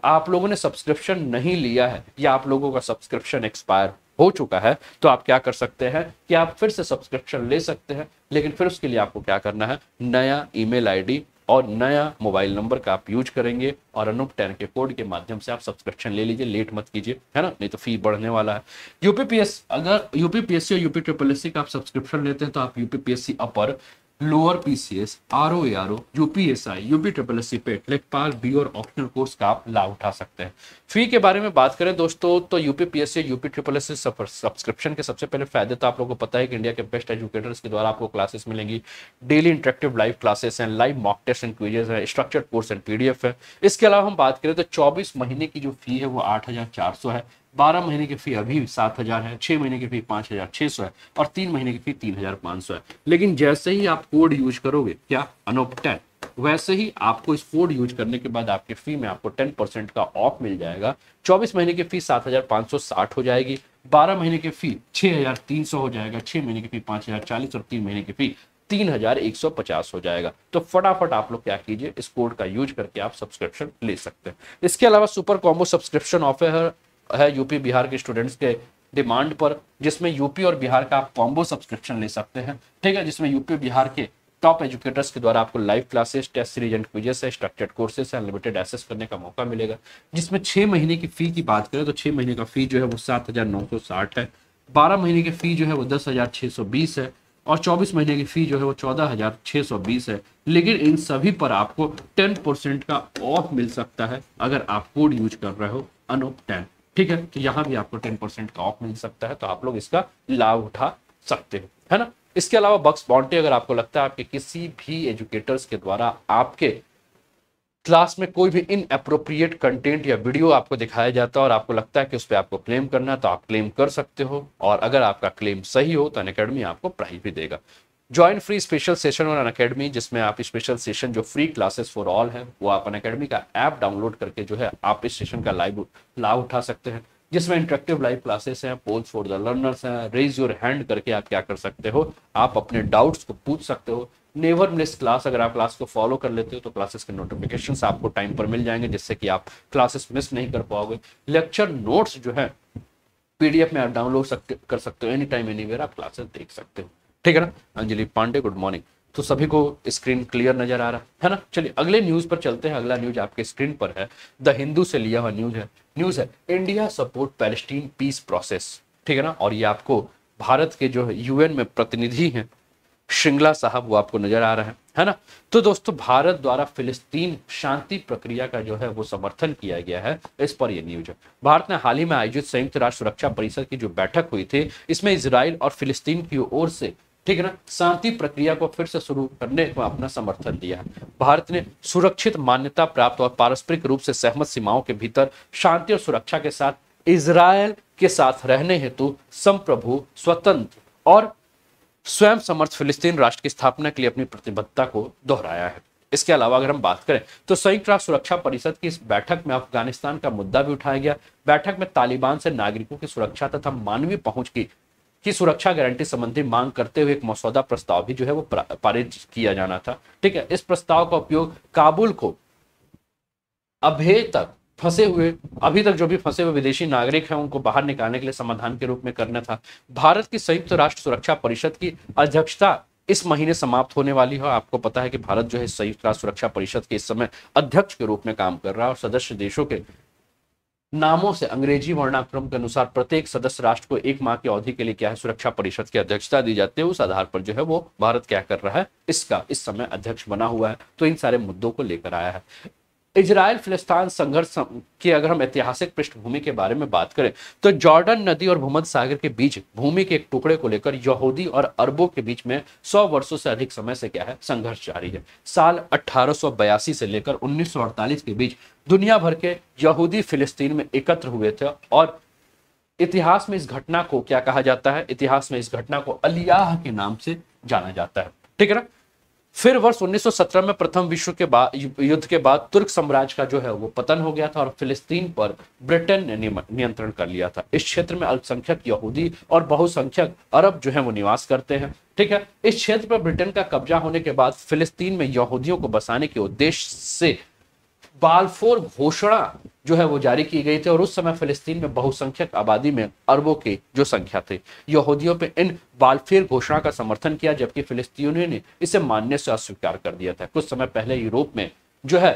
आप लोगों ने सब्सक्रिप्शन नहीं लिया है या आप लोगों का सब्सक्रिप्शन एक्सपायर हो चुका है तो आप क्या कर सकते हैं कि आप फिर से सब्सक्रिप्शन ले सकते हैं, लेकिन फिर उसके लिए आपको क्या करना है? नया ईमेल आईडी और नया मोबाइल नंबर का आप यूज़ करेंगे और अनुप टेन के कोड के माध्यम से आप सब्सक्रिप्शन ले लीजिए, लेट मत कीजिए, है ना? नहीं तो फ़ी बढ़ने वाला है। यूपीपीएस अगर यूपीपीएससी और यूपी ट्रिपल एस का आप सब्सक्रिप्शन लेते हैं तो आप UPPSC upper lower PCS R O R O UPSI UP triple S C लेखपाल बी और ऑप्शनल कोर्स का आप लाभ उठा सकते हैं। फ़ी के बारे में बात करें दोस्तों तो UP P S C UP triple S subscription के सबसे पहले फ़ायदे तो आप लोगों को पता है कि इंडिया के बेस्ट एजुकेटर्स के द्वारा आपको क्लासेस मिलेंगी। डेली इंटरेक्टिव लाइव क्लासेस हैं live mock test and quizzes है स्ट्रक्चर्ड कोर्स एंड पीडीएफ है। इसके अलावा हम बात करें तो चौबीस महीने की जो फ़ी है वो आठ हज़ार चार सौ है। बारह महीने की फ़ी अभी सात हज़ार है, छह महीने की फ़ी पाँच हज़ार छह सौ है और तीन महीने की फ़ी तीन हज़ार पाँच सौ है। लेकिन जैसे ही आप कोड यूज़ करोगे, क्या? अनोप टेन। वैसे ही आपको इस कोड यूज़ करने के बाद आपके फ़ी में आपको टेन परसेंट का ऑफ़ मिल जाएगा। चौबीस महीने की फ़ी सात हज़ार पाँच सौ साठ हो जाएगी। बारह महीने की फ़ी छह हज़ार तीन सौ हो जाएगा। छह महीने की फ़ी पाँच हज़ार चालीस और तीन महीने की फ़ी तीन हज़ार एक सौ पचास हो जाएगा। तो फटाफट आप लोग क्या कीजिए, इस कोड का यूज़ करके आप सब्सक्रिप्शन ले सकते हैं। इसके अलावा सुपर कॉम्बो सब्सक्रिप्शन ऑफ़र है यूपी बिहार के स्टूडेंट्स के डिमांड पर, जिसमें यूपी और बिहार का आप कॉम्बो सब्सक्रिप्शन ले सकते हैं। ठीक है, जिसमें यूपी बिहार के टॉप एजुकेटर्स के द्वारा आपको live classes test series and quizzes है स्ट्रक्चर्ड कोर्सेस है अनलिमिटेड एसेस करने का मौका मिलेगा। जिसमें छह महीने की फ़ी की बात करें तो छह महीने का फ़ी जो है वो सात हज़ार नौ सौ साठ है। बारह महीने की फ़ी जो है वो दस हज़ार छह सौ बीस है और 24 महीने की फ़ी जो है वो चौदह हज़ार छह सौ बीस है। लेकिन इन सभी पर आपको 10 परसेंट का ऑफ़ मिल सकता है अगर आप कोड यूज़ कर रहे हो, अनोप टेन ठीक है तो यहाँ भी आपको 10 परसेंट का ऑफ़ मिल सकता है तो आप लोग इसका लाभ उठा सकते हो, है ना? इसके अलावा बक्स बाउंड्री अगर आपको लगता है आपके किसी भी एजुकेटर्स के द्वारा आपके क्लास में कोई भी इन अप्रोप्रिएट कंटेंट या वीडियो आपको दिखाया जाता है और आपको लगता है कि उस पर आपको क्लेम करना है तो आप क्लेम कर सकते हो, और अगर आपका क्लेम सही हो तो अन आपको प्राइज भी देगा। Join free special session Unacademy जिसमें आप स्पेशल सेशन जो फ्री क्लासेस फॉर ऑल है, वो आप अन अकेडमी का ऐप डाउनलोड करके जो है, आप इस सेशन का लाइव लाभ उठा सकते हैं। जिसमें इंटरेक्टिव लाइव क्लासेस हैं पोल्स फॉर द लर्नर्स हैं रेज योर हैंड करके आप क्या कर सकते हो, आप अपने डाउट्स को पूछ सकते हो। नेवर मिस क्लास अगर आप क्लास को फॉलो कर लेते हो तो क्लासेस के नोटिफिकेशन आपको टाइम पर मिल जाएँगे, जिससे कि आप क्लासेस मिस नहीं कर पाओगे। लेक्चर नोट्स जो है पीडीएफ में आप डाउनलोड सकते, कर सकते हो एनी टाइम एनी आप क्लासेस देख सकते हो। ठीक है ना? अंजलि पांडे गुड मॉर्निंग तो सभी को स्क्रीन क्लियर नज़र आ रहा है ना? चलिए, अगले न्यूज़ पर चलते हैं। अगला न्यूज़ आपके स्क्रीन पर है। द हिंदू से लिया हुआ न्यूज़ है। न्यूज़ है India support Palestine peace process ठीक है ना? और ये आपको भारत के जो यूएन में प्रतिनिधि हैं, श्रृंगला साहब, वो आपको नज़र आ रहे हैं, है ना? तो दोस्तों, भारत द्वारा फिलिस्तीन शांति प्रक्रिया का जो है, वो समर्थन किया गया है। इस पर यह न्यूज़ है। भारत ने हाल ही में आयोजित संयुक्त राष्ट्र सुरक्षा परिषद की जो बैठक हुई थी, इसमें इसराइल और फिलिस्तीन की ओर से ठीक है ना? शांति प्रक्रिया को फिर से शुरू करने को अपना समर्थन दिया भारत ने सुरक्षित मान्यता प्राप्त और पारस्परिक रूप से सहमत सीमाओं के भीतर शांति और सुरक्षा के साथ इसराइल के साथ रहने हेतु संप्रभु, स्वतंत्र और स्वयं समर्थ फिलिस्तीन राष्ट्र की स्थापना के लिए अपनी प्रतिबद्धता को दोहराया है। इसके अलावा अगर हम बात करें तो संयुक्त राष्ट्र सुरक्षा परिषद की इस बैठक में अफ़गानिस्तान का मुद्दा भी उठाया गया। बैठक में तालिबान से नागरिकों की सुरक्षा तथा मानवीय पहुँच की की सुरक्षा गारंटी संबंधी मांग करते हुए एक मसौदा प्रस्ताव भी जो है वो पारित किया जाना था। ठीक है, इस प्रस्ताव का उपयोग काबुल को अभी तक फंसे हुए, अभी तक जो भी फंसे हुए विदेशी नागरिक हैं, उनको बाहर निकालने के लिए समाधान के रूप में करना था। भारत की संयुक्त राष्ट्र सुरक्षा परिषद की अध्यक्षता इस महीने समाप्त होने वाली है। आपको पता है कि भारत जो है संयुक्त राष्ट्र सुरक्षा परिषद के इस समय अध्यक्ष के रूप में काम कर रहा है और सदस्य देशों के नामों से अंग्रेज़ी वर्णाक्रम के अनुसार प्रत्येक सदस्य राष्ट्र को एक माह की अवधि के लिए क्या है सुरक्षा परिषद की अध्यक्षता दी जाती है। उस आधार पर जो है वो भारत क्या कर रहा है, इसका इस समय अध्यक्ष बना हुआ है। तो इन सारे मुद्दों को लेकर आया है। इजराइल फिलिस्तान संघर्ष की अगर हम ऐतिहासिक पृष्ठभूमि के बारे में बात करें तो जॉर्डन नदी और भूमध सागर के बीच भूमि के एक टुकड़े को लेकर यहूदी और अरबों के बीच में 100 वर्षों से अधिक समय से क्या है, संघर्ष जारी है। साल 1882 से लेकर 1948 के बीच दुनिया भर के यहूदी फिलिस्तीन में एकत्र हुए थे और इतिहास में इस घटना को क्या कहा जाता है? इतिहास में इस घटना को अलियाह के नाम से जाना जाता है। ठीक है ना? फिर वर्ष 1917 में प्रथम विश्व के बाद युद्ध के बाद तुर्क साम्राज्य का जो है वो पतन हो गया था और फिलिस्तीन पर ब्रिटेन ने नियंत्रण कर लिया था। इस क्षेत्र में अल्पसंख्यक यहूदी और बहुसंख्यक अरब जो है वो निवास करते हैं। ठीक है? इस क्षेत्र पर ब्रिटेन का कब्जा होने के बाद फिलिस्तीन में यहूदियों को बसाने के उद्देश्य से बालफोर घोषणा जो है वो जारी की गई थी और उस समय फिलिस्तीन में बहुसंख्यक आबादी में अरबों की जो संख्या थी। यहूदियों पे इन बालफेर घोषणा का समर्थन किया, जबकि फिलिस्तीनियों ने इसे मानने से अस्वीकार कर दिया था। कुछ समय पहले यूरोप में जो है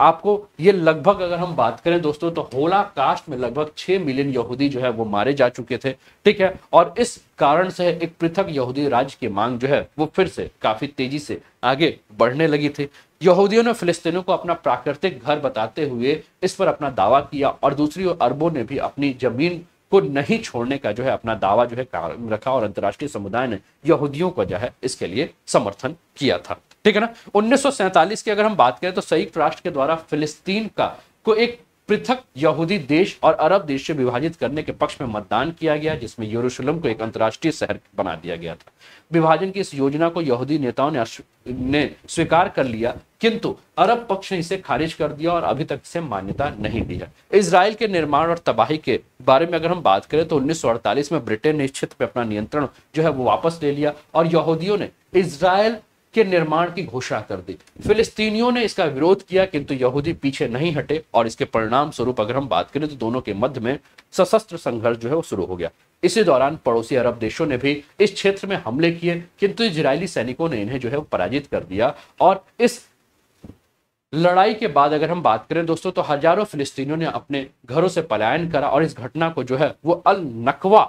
आपको ये लगभग अगर हम बात करें दोस्तों तो होला कास्ट में लगभग छह मिलियन यहूदी जो है वो मारे जा चुके थे, ठीक है? और इस कारण से एक पृथक यहूदी राज्य की मांग जो है वो फिर से काफ़ी तेज़ी से आगे बढ़ने लगी थी। यहूदियों ने फिलिस्तीनों को अपना प्राकृतिक घर बताते हुए इस पर अपना दावा किया और दूसरी ओर अरबों ने भी अपनी ज़मीन को नहीं छोड़ने का जो है अपना दावा जो है रखा और अंतर्राष्ट्रीय समुदाय ने यहूदियों को जो है इसके लिए समर्थन किया था। ठीक है ना? उन्नीस सौ सैंतालीस की अगर हम बात करें तो संयुक्त राष्ट्र के द्वारा फिलिस्तीन का को एक पृथक यहूदी देश और अरब देश से विभाजित करने के पक्ष में मतदान किया गया, जिसमें यरूशलेम को एक अंतर्राष्ट्रीय शहर बना दिया गया था। विभाजन की इस योजना को यहूदी नेताओं ने ने स्वीकार कर लिया, किंतु अरब पक्ष ने इसे खारिज कर दिया और अभी तक इसे मान्यता नहीं दी है। इसराइल के निर्माण और तबाही के बारे में अगर हम बात करें तो उन्नीस सौ अड़तालीस में ब्रिटेन ने इस क्षेत्र पर अपना नियंत्रण जो है वो वापस ले लिया और यहूदियों ने इसराइल के निर्माण की घोषणा कर दी। फिलिस्तीनियों ने इसका विरोध किया, किंतु यहूदी पीछे नहीं हटे और इसके परिणाम स्वरूप अगर हम बात करें तो दोनों के मध्य में सशस्त्र संघर्ष जो है वो शुरू हो गया। इसी दौरान पड़ोसी अरब देशों ने भी इस क्षेत्र में हमले किए, किंतु इजरायली सैनिकों ने इन्हें जो है पराजित कर दिया और इस लड़ाई के बाद अगर हम बात करें दोस्तों तो हज़ारों फिलिस्तीनियों ने अपने घरों से पलायन करा और इस घटना को जो है वो अल नकवा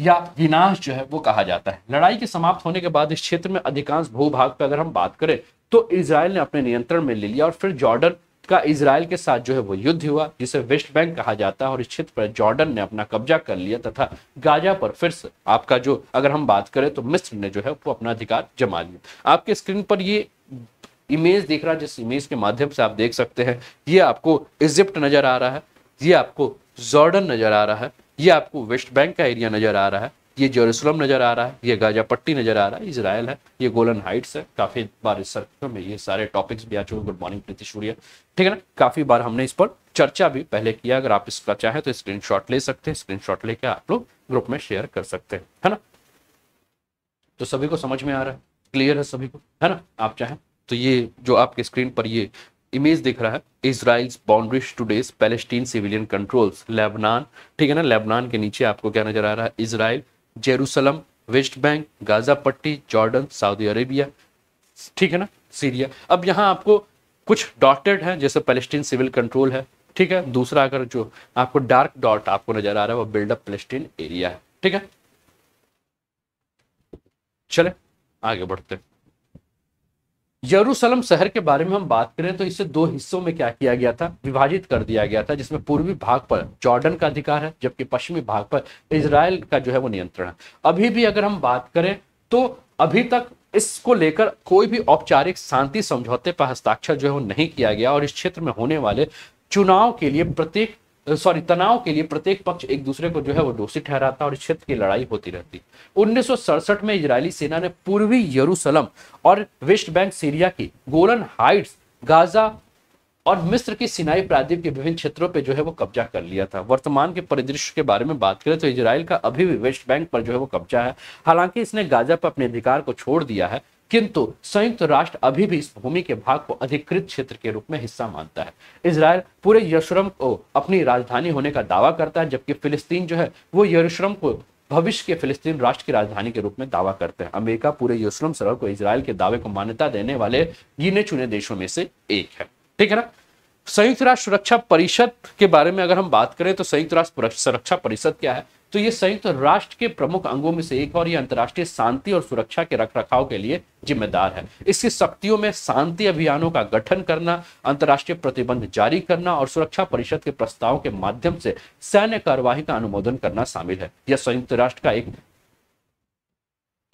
या विनाश जो है वो कहा जाता है। लड़ाई के समाप्त होने के बाद इस क्षेत्र में अधिकांश भूभाग पर अगर हम बात करें तो इसराइल ने अपने नियंत्रण में ले लिया और फिर जॉर्डन का इसराइल के साथ जो है वो युद्ध हुआ, जिसे वेस्ट बैंक कहा जाता है और इस क्षेत्र पर जॉर्डन ने अपना कब्जा कर लिया तथा गाजा पर फिर से आपका जो, अगर हम बात करें तो मिस्र ने जो है वो अपना अधिकार जमा लिया। आपके स्क्रीन पर ये इमेज दिख रहा है, जिस इमेज के माध्यम से आप देख सकते हैं। ये आपको इजिप्ट नज़र आ रहा है, ये आपको जॉर्डन नज़र आ रहा है। ये आपको वेस्ट बैंक का एरिया नज़र आ रहा है, ये जेरूसलम नज़र आ रहा है, ये गाजा पट्टी नज़र आ रहा है इसराइल है, ये गोलन हाइट्स है। काफ़ी बार इस सर्कल में ये सारे टॉपिक्स भी आ चुके गुड मॉर्निंग प्रीति सूर्य ठीक है ना? काफ़ी बार हमने इस पर चर्चा भी पहले किया। अगर आप इसका चाहें तो स्क्रीन ले सकते हैं। स्क्रीन लेके आप लोग ग्रुप में शेयर कर सकते हैं। है ना? तो सभी को समझ में आ रहा है? क्लियर है सभी को? है ना? आप चाहें तो ये जो आपके स्क्रीन पर ये इमेज दिख रहा है Israel's boundaries today's Palestine civilian controls Lebanon, ठीक है ना, लेबनान के नीचे आपको क्या नज़र आ रहा है? Israel Jerusalem, West Bank, Gaza पट्टी, जॉर्डन, सऊदी अरेबिया, ठीक है ना, सीरिया। अब यहाँ आपको कुछ डॉटेड है, जैसे पैलेस्टीन सिविल कंट्रोल है, ठीक है, दूसरा अगर जो आपको डार्क डॉट आपको नज़र आ रहा है, वो बिल्डअप पैलेस्टीन एरिया है, ठीक है। चले, आगे बढ़ते हैं। यरूशलम शहर के बारे में हम बात करें तो इसे दो हिस्सों में क्या किया गया था? विभाजित कर दिया गया था, जिसमें पूर्वी भाग पर जॉर्डन का अधिकार है, जबकि पश्चिमी भाग पर इसराइल का जो है वो नियंत्रण है। अभी भी अगर हम बात करें तो अभी तक इसको लेकर कोई भी औपचारिक शांति समझौते पर हस्ताक्षर जो है वो नहीं किया गया और इस क्षेत्र में होने वाले चुनाव के लिए प्रत्येक सॉरी तनाव के लिए प्रत्येक पक्ष एक दूसरे को जो है वो दोषी ठहराता और क्षेत्र की लड़ाई होती रहती। उन्नीस में इजरायली सेना ने पूर्वी यरूशलम और वेस्ट बैंक सीरिया की गोलन हाइट्स, गाजा और मिस्र की सिनाई प्रादीप के विभिन्न क्षेत्रों पे जो है वो कब्जा कर लिया था। वर्तमान के परिदृश्य के बारे में बात करें तो इसराइल का अभी भी वेस्ट बैंक पर जो है वो कब्जा है। हालाँकि इसने गाजा पर अपने अधिकार को छोड़ दिया है। किंतु संयुक्त राष्ट्र अभी भी इस भूमि के भाग को अधिकृत क्षेत्र के रूप में हिस्सा मानता है। इसराइल पूरे यशरम को अपनी राजधानी होने का दावा करता है, जबकि फिलिस्तीन जो है, वो यरूशलेम को भविष्य के फिलिस्तीन राष्ट्र की राजधानी के रूप में दावा करते हैं। अमेरिका पूरे यरूशलेम सरहद को इसराइल के दावे को मान्यता देने वाले गिने चुने देशों में से एक है। ठीक है ना? संयुक्त राष्ट्र सुरक्षा परिषद के बारे में अगर हम बात करें तो संयुक्त राष्ट्र सुरक्षा परिषद क्या है? तो ये संयुक्त तो राष्ट्र के प्रमुख अंगों में से एक और ये अंतर्राष्ट्रीय शांति और सुरक्षा के रख रखाव के लिए जिम्मेदार है। इसकी शक्तियों में शांति अभियानों का गठन करना, अंतर्राष्ट्रीय प्रतिबंध जारी करना और सुरक्षा परिषद के प्रस्तावों के माध्यम से सैन्य कार्यवाही का अनुमोदन करना शामिल है। यह संयुक्त राष्ट्र का एक,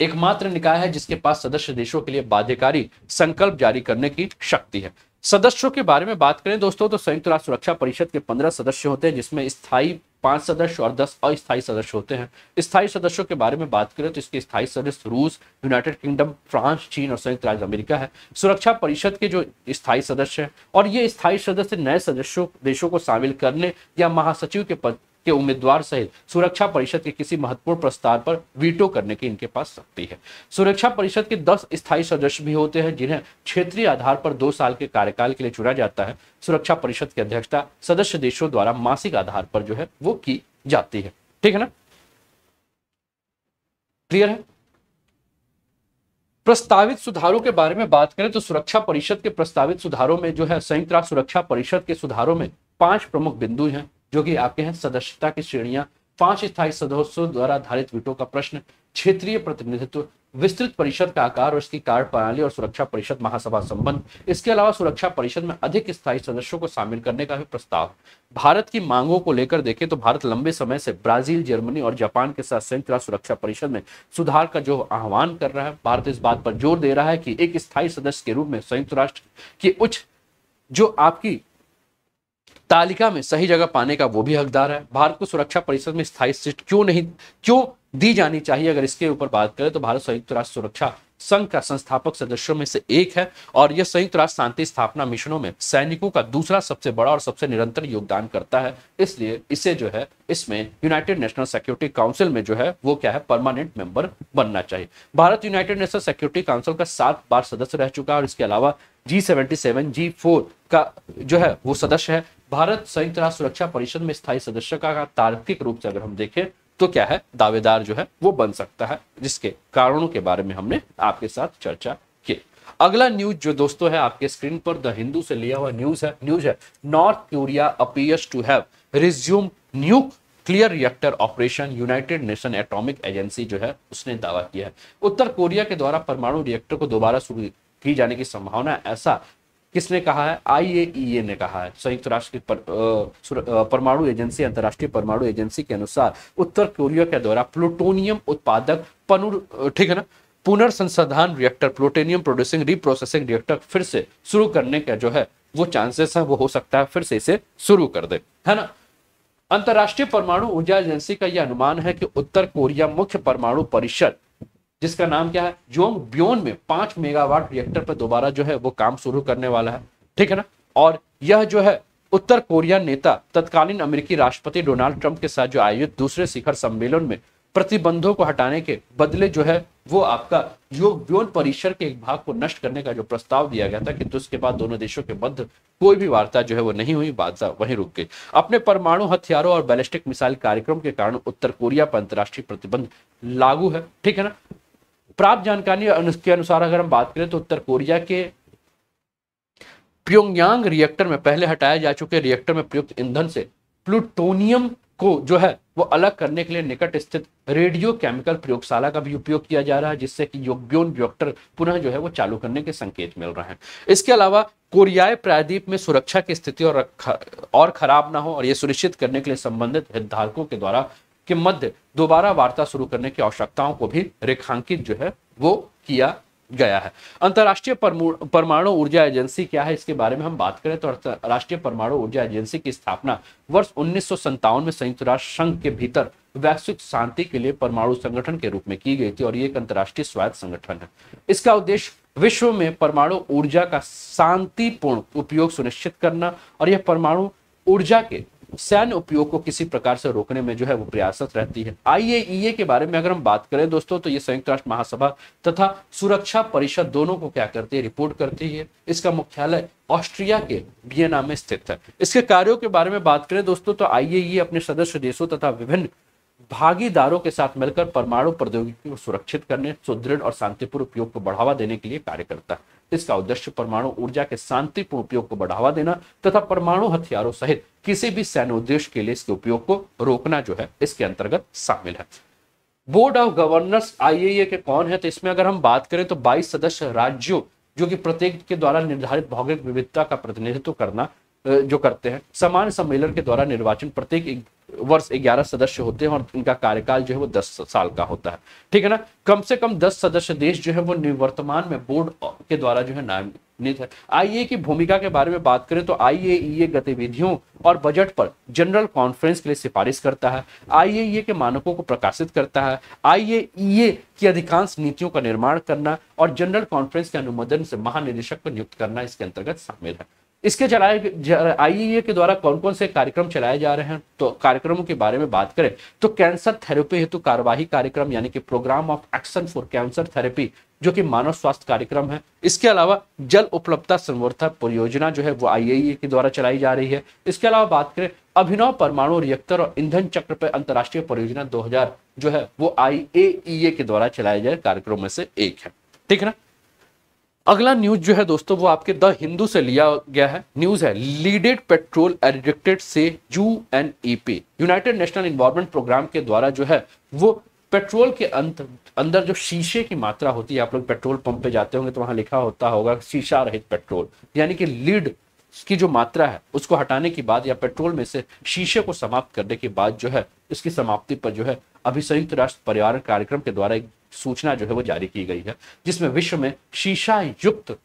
एकमात्र निकाय है जिसके पास सदस्य देशों के लिए बाध्यकारी संकल्प जारी करने की शक्ति है। सदस्यों के बारे में बात करें दोस्तों तो संयुक्त राष्ट्र सुरक्षा परिषद के पंद्रह सदस्य होते हैं, जिसमें स्थायी पाँच सदस्य और दस अस्थायी सदस्य होते हैं। स्थायी सदस्यों के बारे में बात करें तो इसके स्थायी सदस्य रूस, यूनाइटेड किंगडम, फ्रांस, चीन और संयुक्त राज्य अमेरिका है। सुरक्षा परिषद के जो स्थायी सदस्य हैं और ये स्थायी सदस्य नए सदस्यों, देशों को शामिल करने या महासचिव के पद के उम्मीदवार सहित सुरक्षा परिषद के किसी महत्वपूर्ण प्रस्ताव पर वीटो करने की इनके पास शक्ति है। सुरक्षा परिषद के दस स्थायी सदस्य भी होते हैं, जिन्हें क्षेत्रीय आधार पर दो साल के कार्यकाल के लिए चुना जाता है। सुरक्षा परिषद की अध्यक्षता सदस्य देशों द्वारा मासिक आधार पर जो है, वो की जाती है। ठीक है ना? क्लियर है? प्रस्तावित सुधारों के बारे में बात करें तो सुरक्षा परिषद के प्रस्तावित सुधारों में जो है, संयुक्त राष्ट्र सुरक्षा परिषद के सुधारों में पाँच प्रमुख बिंदु हैं। जो कि आपके हैं सदस्यता की श्रेणियाँ, पाँच स्थायी सदस्यों द्वारा धारित वीटो का प्रश्न, क्षेत्रीय प्रतिनिधित्व, विस्तृत परिषद का आकार और इसकी कार्य प्रणाली और सुरक्षा परिषद महासभा संबंध। इसके अलावा सुरक्षा परिषद में अधिक स्थायी सदस्यों को शामिल करने का भी प्रस्ताव। भारत की मांगों को लेकर देखें तो भारत लंबे समय से ब्राज़ील, जर्मनी और जापान के साथ संयुक्त राष्ट्र सुरक्षा परिषद में सुधार का जो आह्वान कर रहा है, भारत इस बात पर ज़ोर दे रहा है कि एक स्थायी सदस्य के रूप में संयुक्त राष्ट्र की उच्च, जो आपकी तालिका में सही जगह पाने का वो भी हकदार है। भारत को सुरक्षा परिषद में स्थायी सीट क्यों नहीं, क्यों दी जानी चाहिए? अगर इसके ऊपर बात करें तो भारत संयुक्त राष्ट्र सुरक्षा संघ का संस्थापक सदस्यों में से एक है और यह संयुक्त राष्ट्र शांति स्थापना मिशनों में सैनिकों का दूसरा सबसे बड़ा और सबसे निरंतर योगदान करता है। इसलिए इसे जो है, इसमें यूनाइटेड नेशनल सिक्योरिटी काउंसिल में जो है, वो क्या है परमानेंट मेंबर बनना चाहिए। Bharat United National Security Council का सात बार सदस्य रह चुका है और इसके अलावा G seventy seven G four का जो है, वो सदस्य है। भारत संयुक्त राष्ट्र सुरक्षा परिषद में स्थायी सदस्य का तार्किक रूप से अगर हम देखें तो क्या है? दावेदार जो है, वो बन सकता है, जिसके कारणों के बारे में हमने आपके साथ चर्चा की। अगला न्यूज़ जो दोस्तों है, आपके स्क्रीन पर द हिंदू से लिया हुआ न्यूज़ है न्यूज़ है, North Korea appears to have resume nuclear reactor operation, United Nation Atomic Agency जो है, उसने दावा किया है। उत्तर कोरिया के द्वारा परमाणु रिएक्टर को दोबारा शुरू की जाने की संभावना ऐसा किसने कहा है? आईएईए ने कहा है। संयुक्त राष्ट्र की पर, परमाणु एजेंसी अंतर्राष्ट्रीय परमाणु एजेंसी के अनुसार उत्तर कोरिया के द्वारा प्लूटोनियम उत्पादक पनुर ठीक है ना? पुनर्संसाधन reactor plutonium producing reprocessing reactor फिर से शुरू करने का जो है वो चांसेस है वो हो सकता है फिर से इसे शुरू कर दे। है ना? अंतर्राष्ट्रीय परमाणु ऊर्जा एजेंसी का यह अनुमान है कि उत्तर कोरिया मुख्य परमाणु परिषद जिसका नाम क्या है? जोंग ब्योन में पाँच मेगावाट रिएक्टर पर दोबारा जो है वो काम शुरू करने वाला है। ठीक है ना? और यह जो है उत्तर कोरिया नेता, तत्कालीन अमेरिकी राष्ट्रपति डोनाल्ड ट्रंप के साथ जो आयोजित दूसरे शिखर सम्मेलन में प्रतिबंधों को हटाने के बदले जो है वो आपका योग व्योन परिसर के एक भाग को नष्ट करने का जो प्रस्ताव दिया गया था किंतु उसके बाद दोनों देशों के मध्य कोई भी वार्ता जो है वो नहीं हुई वार्ता वहीं रुक गई। अपने परमाणु हथियारों और बैलिस्टिक मिसाइल कार्यक्रम के कारण उत्तर कोरिया पर अंतर्राष्ट्रीय प्रतिबंध लागू है। ठीक है ना? प्राप्त जानकारी के अनुसार अगर हम बात करें तो उत्तर कोरिया के प्योंगयांग रिएक्टर में पहले हटाए जा चुके रिएक्टर में प्रयुक्त ईंधन से प्लूटोनियम को जो है वो अलग करने के लिए निकट स्थित रेडियो केमिकल प्रयोगशाला का भी उपयोग किया जा रहा है, जिससे कि योग्योन रिएक्टर पुनः जो है वो चालू करने के संकेत मिल रहे हैं। इसके अलावा कोरियाई प्रायद्वीप में सुरक्षा की स्थिति और और खराब ना हो और ये सुनिश्चित करने के लिए संबंधित हितधारकों के द्वारा के मध्य दोबारा वार्ता शुरू करने की आवश्यकताओं को भी रेखांकित जो है वो किया गया है। अंतर्राष्ट्रीय परमाणु ऊर्जा एजेंसी क्या है? इसके बारे में हम बात करें तो राष्ट्रीय परमाणु ऊर्जा एजेंसी की स्थापना वर्ष उन्नीस में संयुक्त राष्ट्र संघ के भीतर वैश्विक शांति के लिए परमाणु संगठन के रूप में की गई थी और ये एक अंतर्राष्ट्रीय स्वायत्त संगठन है। इसका उद्देश्य विश्व में परमाणु ऊर्जा का शांतिपूर्ण उपयोग सुनिश्चित करना और यह परमाणु ऊर्जा के सैन्य उपयोग को किसी प्रकार से रोकने में जो है वो प्रयासरत रहती है। आईएईए के बारे में अगर हम बात करें दोस्तों तो ये संयुक्त राष्ट्र महासभा तथा सुरक्षा परिषद दोनों को क्या करती है, रिपोर्ट करती है। इसका मुख्यालय ऑस्ट्रिया के वियना में स्थित है। इसके कार्यों के बारे में बात करें दोस्तों तो आईएईए अपने सदस्य देशों तथा विभिन्न भागीदारों के साथ मिलकर परमाणु प्रौद्योगिकी को सुरक्षित करने, सुदृढ़ और शांतिपूर्ण उपयोग को बढ़ावा देने के लिए कार्य करता है। इसका उद्देश्य परमाणु ऊर्जा के शांतिपूर्ण उपयोग को बढ़ावा देना तथा परमाणु हथियारों सहित किसी भी सैन्य उद्देश्य के लिए इसके उपयोग को रोकना जो है, इसके अंतर्गत शामिल है। बोर्ड ऑफ़ गवर्नर्स आईएए के कौन है? तो इसमें अगर हम बात करें तो 22 सदस्य राज्यों, जो कि प्रत्येक के द्वारा निर्धारित भौगोलिक विविधता का प्रतिनिधित्व करना जो करते हैं। समान सम्मेलन के द्वारा निर्वाचन प्रत्येक वर्ष ग्यारह सदस्य होते हैं और इनका कार्यकाल जो है वो दस साल का होता है। ठीक है ना? कम से कम दस सदस्य देश जो है वो निवर्तमान में बोर्ड के द्वारा जो है नामित है। आईए की भूमिका के बारे में बात करें तो आईएईए गतिविधियों और बजट पर जनरल कॉन्फ्रेंस के लिए सिफारिश करता है। आईएईए के मानकों को प्रकाशित करता है। आईएईए की अधिकांश नीतियों का निर्माण करना और जनरल कॉन्फ्रेंस के अनुमोदन से महानिदेशक को नियुक्त करना इसके अंतर्गत शामिल है। इसके चलाए आईईए के द्वारा कौन कौन से कार्यक्रम चलाए जा रहे हैं? तो कार्यक्रमों के बारे में बात करें तो कैंसर थेरेपी हेतु कार्यवाही कार्यक्रम, यानी कि programme of action for cancer therapy, जो कि मानव स्वास्थ्य कार्यक्रम है। इसके अलावा जल उपलब्धता संवर्धक परियोजना जो है, वो आईएईए के द्वारा चलाई जा रही है। इसके अलावा बात करें, अभिनव परमाणु रिएक्टर और ईंधन चक्र पर अंतरराष्ट्रीय परियोजना 2000 जो है, वो आईएईए के द्वारा चलाए जाए कार्यक्रम में से एक है। ठीक है ना? अगला न्यूज़ जो है दोस्तों, वो आपके द हिंदू से लिया गया है। न्यूज़ है, लीडेड पेट्रोल एडिक्टेड से U N E P, United National Environment Programme के द्वारा जो है, वो पेट्रोल के अंत, अंदर जो शीशे की मात्रा होती है, आप लोग पेट्रोल पंप पे जाते होंगे तो वहाँ लिखा होता होगा, शीशा रहित पेट्रोल। यानी कि लीड की जो मात्रा है, उसको हटाने के बाद या पेट्रोल में से शीशे को समाप्त करने के बाद जो है, इसकी समाप्ति पर जो है अभी संयुक्त राष्ट्र पर्यावरण कार्यक्रम के द्वारा एक सूचना जो है वो जारी की गई है, जिसमें विश्व में शीशा युक्त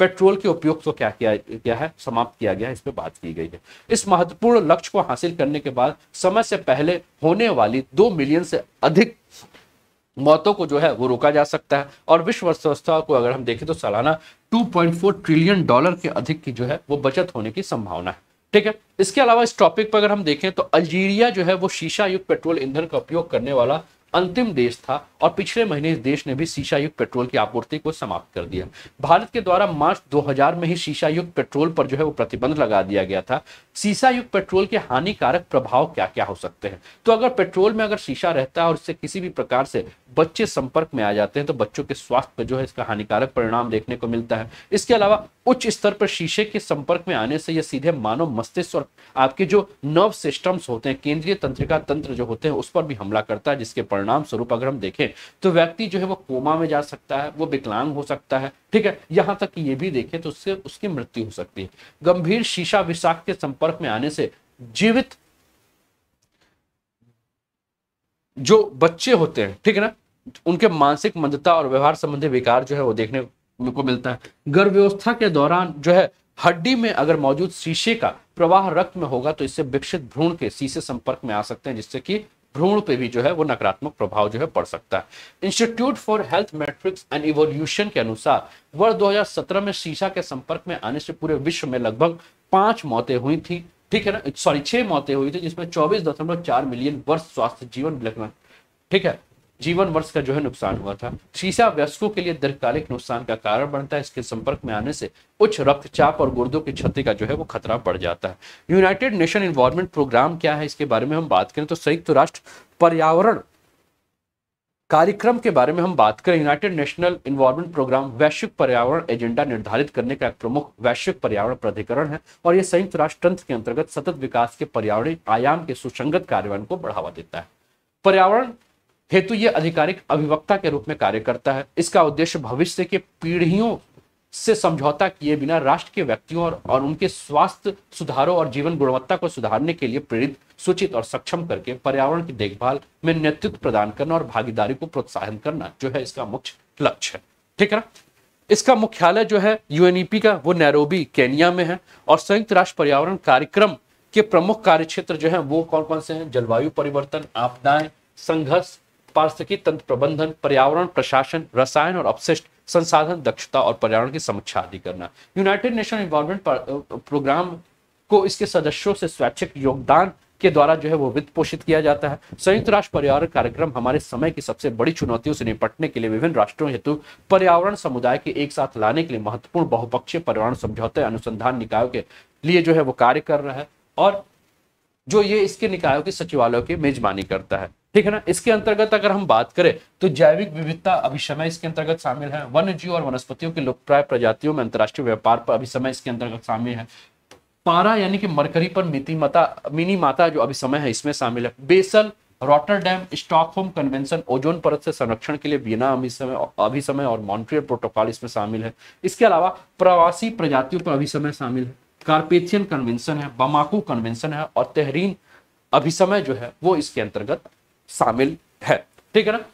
पेट्रोल के उपयोग को क्या किया गया है, समाप्त किया गया है, इस पर बात की गई है। इस महत्वपूर्ण लक्ष्य को हासिल करने के बाद समय से पहले होने वाली दो मिलियन से अधिक मौतों को जो है वो रोका जा सकता है। और विश्व अर्थव्यवस्था को अगर हम देखें तो सालाना 2.4 ट्रिलियन डॉलर के अधिक की जो है वो बचत होने की संभावना है। ठीक है? इसके अलावा इस टॉपिक पर अगर हम देखें तो अल्जीरिया जो है वो शीशा युक्त पेट्रोल ईंधन का उपयोग करने वाला अंतिम देश था और पिछले महीने इस देश ने भी शीशा युक्त पेट्रोल की आपूर्ति को समाप्त कर दिया। भारत के द्वारा मार्च 2000 में ही शीशा युक्त पेट्रोल पर जो है वो प्रतिबंध लगा दिया गया था। शीशा युक्त पेट्रोल के हानिकारक प्रभाव क्या क्या हो सकते हैं? तो अगर पेट्रोल में अगर शीशा रहता है और इससे किसी भी प्रकार से बच्चे संपर्क में आ जाते हैं तो बच्चों के स्वास्थ्य पर जो है इसका हानिकारक परिणाम देखने को मिलता है। इसके अलावा उच्च स्तर पर शीशे के संपर्क में आने से यह सीधे मानव मस्तिष्क और आपके जो नर्व सिस्टम्स होते हैं, केंद्रीय तंत्रिका तंत्र जो होते हैं, उस पर भी हमला करता है, जिसके परिणाम स्वरूप अगर हम देखें तो व्यक्ति जो है वो कोमा में जा सकता है, वो विकलांग हो सकता है, ठीक है? यहाँ तक ये भी देखें तो उससे, उसकी मृत्यु हो सकती है। गंभीर शीशा विषाक्त के संपर्क में आने से जीवित जो बच्चे होते हैं, ठीक है ना? उनके मानसिक मंदता और व्यवहार संबंधी विकार जो है वो देखने को मिलता है। गर्भ व्यवस्था के दौरान जो है, हड्डी में अगर मौजूद शीशे का प्रवाह रक्त में होगा तो इससे विकसित भ्रूण के शीशे संपर्क में आ सकते हैं, जिससे कि भ्रूण पे भी जो है, वो नकारात्मक प्रभाव जो है, पड़ सकता है। Institute for Health Metrics and Evolution के अनुसार, वर्ष 2017 में शीशा के संपर्क में आने से पूरे विश्व में लगभग पाँच मौतें हुई थी। ठीक है ना? सॉरी, छह मौतें हुई थी, जिसमें चौबीस दशमलव चार मिलियन वर्ष स्वास्थ्य जीवन ठीक है? जीवन वर्ष का जो है नुकसान हुआ था। शीशा वयस्कों के लिए दीर्घकालिक नुकसान का कारण बनता है। इसके संपर्क में आने से उच्च रक्तचाप और गुर्दों की क्षति का जो है वो खतरा बढ़ जाता है। यूनाइटेड नेशन इन्वायरमेंट प्रोग्राम क्या है? इसके बारे में हम बात करें तो संयुक्त राष्ट्र पर्यावरण कार्यक्रम के बारे में हम बात करें। यूनाइटेड नेशनल इन्वायरमेंट प्रोग्राम वैश्विक पर्यावरण एजेंडा निर्धारित करने का एक प्रमुख वैश्विक पर्यावरण प्राधिकरण है और यह संयुक्त राष्ट्र तंत्र के अंतर्गत सतत विकास के पर्यावरणीय आयाम के सुसंगत कार्यान्वयन को बढ़ावा देता है। पर्यावरण हेतु ये आधिकारिक अभिवक्ता के रूप में कार्य करता है। इसका उद्देश्य भविष्य के पीढ़ियों से समझौता किए बिना राष्ट्र के व्यक्तियों और, और उनके स्वास्थ्य सुधारों और जीवन गुणवत्ता को सुधारने के लिए प्रेरित सूचित और सक्षम करके पर्यावरण की देखभाल में नेतृत्व प्रदान करना और भागीदारी को प्रोत्साहन करना जो है इसका मुख्य लक्ष्य है। ठीक है ना? इसका मुख्यालय जो है यूएनईपी का वो नैरोबी केनिया में है और संयुक्त राष्ट्र पर्यावरण कार्यक्रम के प्रमुख कार्य क्षेत्र जो है वो कौन कौन से हैं? जलवायु परिवर्तन आपदाएँ संघर्ष पारिस्थितिकी तंत्र प्रबंधन, पर्यावरण, प्रशासन, रसायन और अपशिष्ट संसाधन दक्षता और पर्यावरण की समीक्षा आदि करना। यूनाइटेड नेशन इन्वायरमेंट प्रोग्राम को इसके सदस्यों से स्वैच्छिक योगदान के द्वारा जो है वो वित्त पोषित किया जाता है। संयुक्त राष्ट्र पर्यावरण कार्यक्रम हमारे समय की सबसे बड़ी चुनौतियों से निपटने के लिए विभिन्न राष्ट्रों हेतु पर्यावरण समुदाय के एक साथ लाने के लिए महत्वपूर्ण बहुपक्षीय पर्यावरण समझौते अनुसंधान निकायों के लिए जो है वो कार्य कर रहा है और जो ये इसके निकायों के सचिवालयों की मेजबानी करता है। ठीक है ना? इसके अंतर्गत अगर हम बात करें तो जैविक विविधता अभिशमय इसके अंतर्गत शामिल है। वन्य जीव और वनस्पतियों की लुप्तप्राय प्रजातियों में अंतर्राष्ट्रीय व्यापार पर अभिशमय इसके अंतर्गत शामिल है। पारा यानी कि मरकरी पर मिति माता, मिनी माता जो अभिशमय है, इसमें शामिल है। Basel, Rotterdam, Stockholm convention, ozone परत से संरक्षण के लिए बिना समय अभिसमय अभिसमय और मॉन्ट्रियल प्रोटोकॉल इसमें शामिल है। इसके अलावा प्रवासी प्रजातियों पर अभिसमय शामिल है। कार्पेथियन कन्वेंशन है, बमाकू कन्वेंशन है और तेहरीन अभिसमय जो है, वो इसके अंतर्गत शामिल है। ठीक है ना?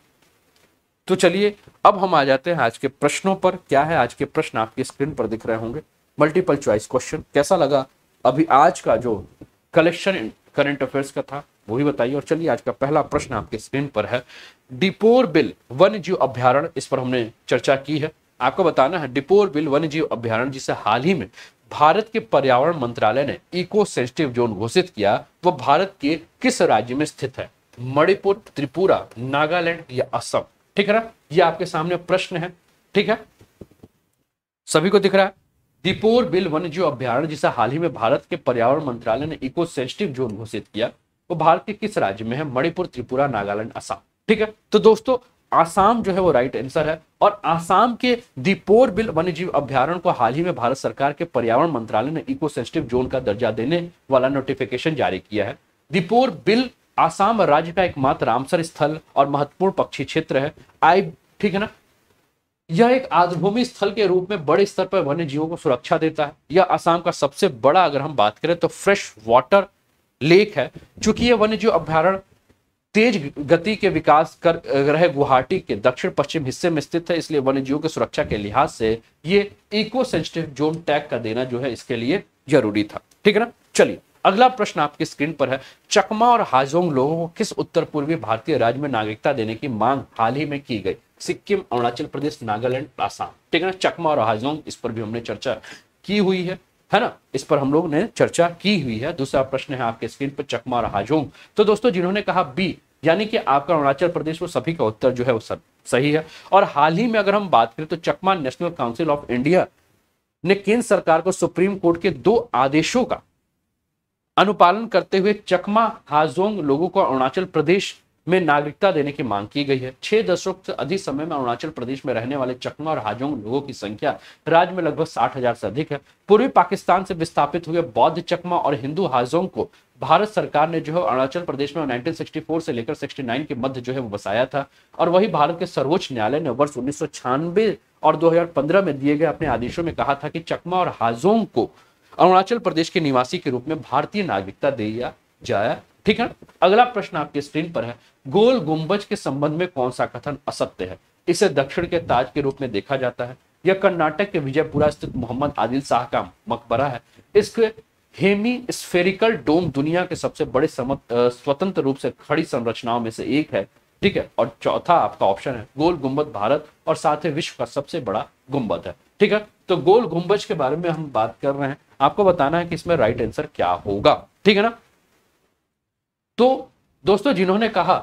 तो चलिए, अब हम आ जाते हैं आज के प्रश्नों पर। क्या है आज के प्रश्न? आपकी स्क्रीन पर दिख रहे होंगे। मल्टीपल चॉइस क्वेश्चन कैसा लगा? अभी आज का जो कलेक्शन करंट अफेयर्स का था, वो भी बताइए। और चलिए, आज का पहला प्रश्न आपके स्क्रीन पर है। डिपोर बिल वन्य जीव अभ्यारण इस पर हमने चर्चा की है। आपको बताना है डिपोर बिल वन्य जीव अभ्यारण जिसे हाल ही में भारत के पर्यावरण मंत्रालय ने इको सेंसिटिव जोन घोषित किया वह भारत के किस राज्य में स्थित है? मणिपुर, त्रिपुरा, नागालैंड या असम। ठीक है ना? ये आपके सामने प्रश्न है। ठीक है? सभी को दिख रहा है? दीपोर बिल वन्यजीव अभ्यारण जिसे हाल ही में भारत के पर्यावरण मंत्रालय ने इको सेंसिटिव जोन घोषित किया, वो भारत के किस राज्य में है? मणिपुर, त्रिपुरा, नागालैंड, असम। ठीक है? तो दोस्तों, आसाम जो है वो राइट आंसर है और आसाम के दीपोर बिल वन्यजीव अभ्यारण को हाल ही में भारत सरकार के पर्यावरण मंत्रालय ने इको सेंसिटिव जोन का दर्जा देने वाला नोटिफिकेशन जारी किया है। दीपोर बिल आसाम राज्य का एकमात्र रामसर स्थल और महत्वपूर्ण पक्षी क्षेत्र है। आई, ठीक है ना? यह एक आध्भूमि स्थल के रूप में बड़े स्तर पर वन्य जीवों को सुरक्षा देता है। यह आसाम का सबसे बड़ा अगर हम बात करें तो फ्रेश वाटर लेक है, चूँकि यह वन्य जीव अभ्यारण तेज गति के विकास कर, रहे गुवाहाटी के दक्षिण पश्चिम हिस्से में स्थित है, इसलिए वन्य जीवों की सुरक्षा के लिहाज से ये इको सेंसिटिव जोन टैग का देना जो है इसके लिए ज़रूरी था। ठीक है ना? चलिए। अगला प्रश्न आपकी स्क्रीन पर है। चकमा और हाजोंग लोगों को किस उत्तर पूर्वी भारतीय राज्य में नागरिकता देने की मांग हाल ही में की गई? सिक्किम, अरुणाचल प्रदेश, नागालैंड, आसाम। ठीक है ना? चकमा और हाजोंग, इस पर भी हमने चर्चा की हुई है। है ना? इस पर हम लोग ने चर्चा की हुई है। दूसरा प्रश्न है आपके स्क्रीन पर, चकमा और हाजोंग। तो दोस्तों, जिन्होंने कहा बी, यानी कि आपका अरुणाचल प्रदेश, वो सभी का उत्तर जो है, वो सब सही है। और हाल ही में अगर हम बात करें तो Chakma National Council of India ने केंद्र सरकार को सुप्रीम कोर्ट के दो आदेशों का अनुपालन करते हुए चकमा, हाजोंग, लोगों को अरुणाचल प्रदेश में नागरिकता देने की मांग की गई है। छह दशक से अधिक समय में अरुणाचल प्रदेश में रहने वाले चकमा और हाजोंग लोगों की संख्या राज्य में लगभग साठ हज़ार से अधिक है। पूर्वी पाकिस्तान से विस्थापित हुए बौद्ध चकमा और हिंदू हाजोंग को भारत सरकार ने जो है अरुणाचल प्रदेश में 1964 से लेकर 69 के मध्य जो है वो बसाया था और वही भारत के सर्वोच्च न्यायालय ने वर्ष उन्नीस सौ छियानबे और 2015 में दिए गए अपने आदेशों में कहा था कि चकमा और हाजोंग को अरुणाचल प्रदेश के निवासी के रूप में भारतीय नागरिकता दिया जाया? ठीक है अगला प्रश्न आपके स्क्रीन पर है। गोल गुंबज के संबंध में कौन सा कथन असत्य है? इसे दक्षिण के ताज के रूप में देखा जाता है यह कर्नाटक के विजयपुरा स्थित मोहम्मद आदिल शाह का मकबरा है? इसके हेमी स्फेरिकल डोम दुनिया के सबसे बड़े स्वतंत्र रूप से खड़ी संरचनाओं में से एक है। ठीक है? और चौथा आपका ऑप्शन है, गोल गुंबद भारत और साथ ही विश्व का सबसे बड़ा गुंबद है। ठीक है? तो गोल गुंबज के बारे में हम बात कर रहे हैं। आपको बताना है कि इसमें राइट आंसर क्या होगा। ठीक है ना? तो दोस्तों, जिन्होंने कहा,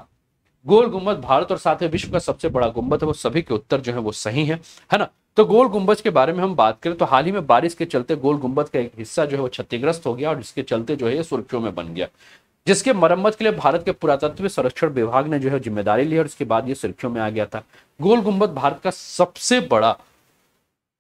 गोल गुंबद भारत और साथ ही विश्व का सबसे बड़ा गुंबद है, वो सभी के उत्तर जो है वो सही है है ना? तो गोल गुंबज के बारे में हम बात करें तो हाल ही में बारिश के चलते गोल गुंबद का एक हिस्सा जो है वो क्षतिग्रस्त हो गया और जिसके चलते जो है ये सुर्खियों में बन गया। जिसके मरम्मत के लिए भारत के पुरातत्व संरक्षण विभाग ने जो है ज़िम्मेदारी ली और इसके बाद ये सुर्खियों में आ गया था। गोल गुंबद भारत का सबसे बड़ा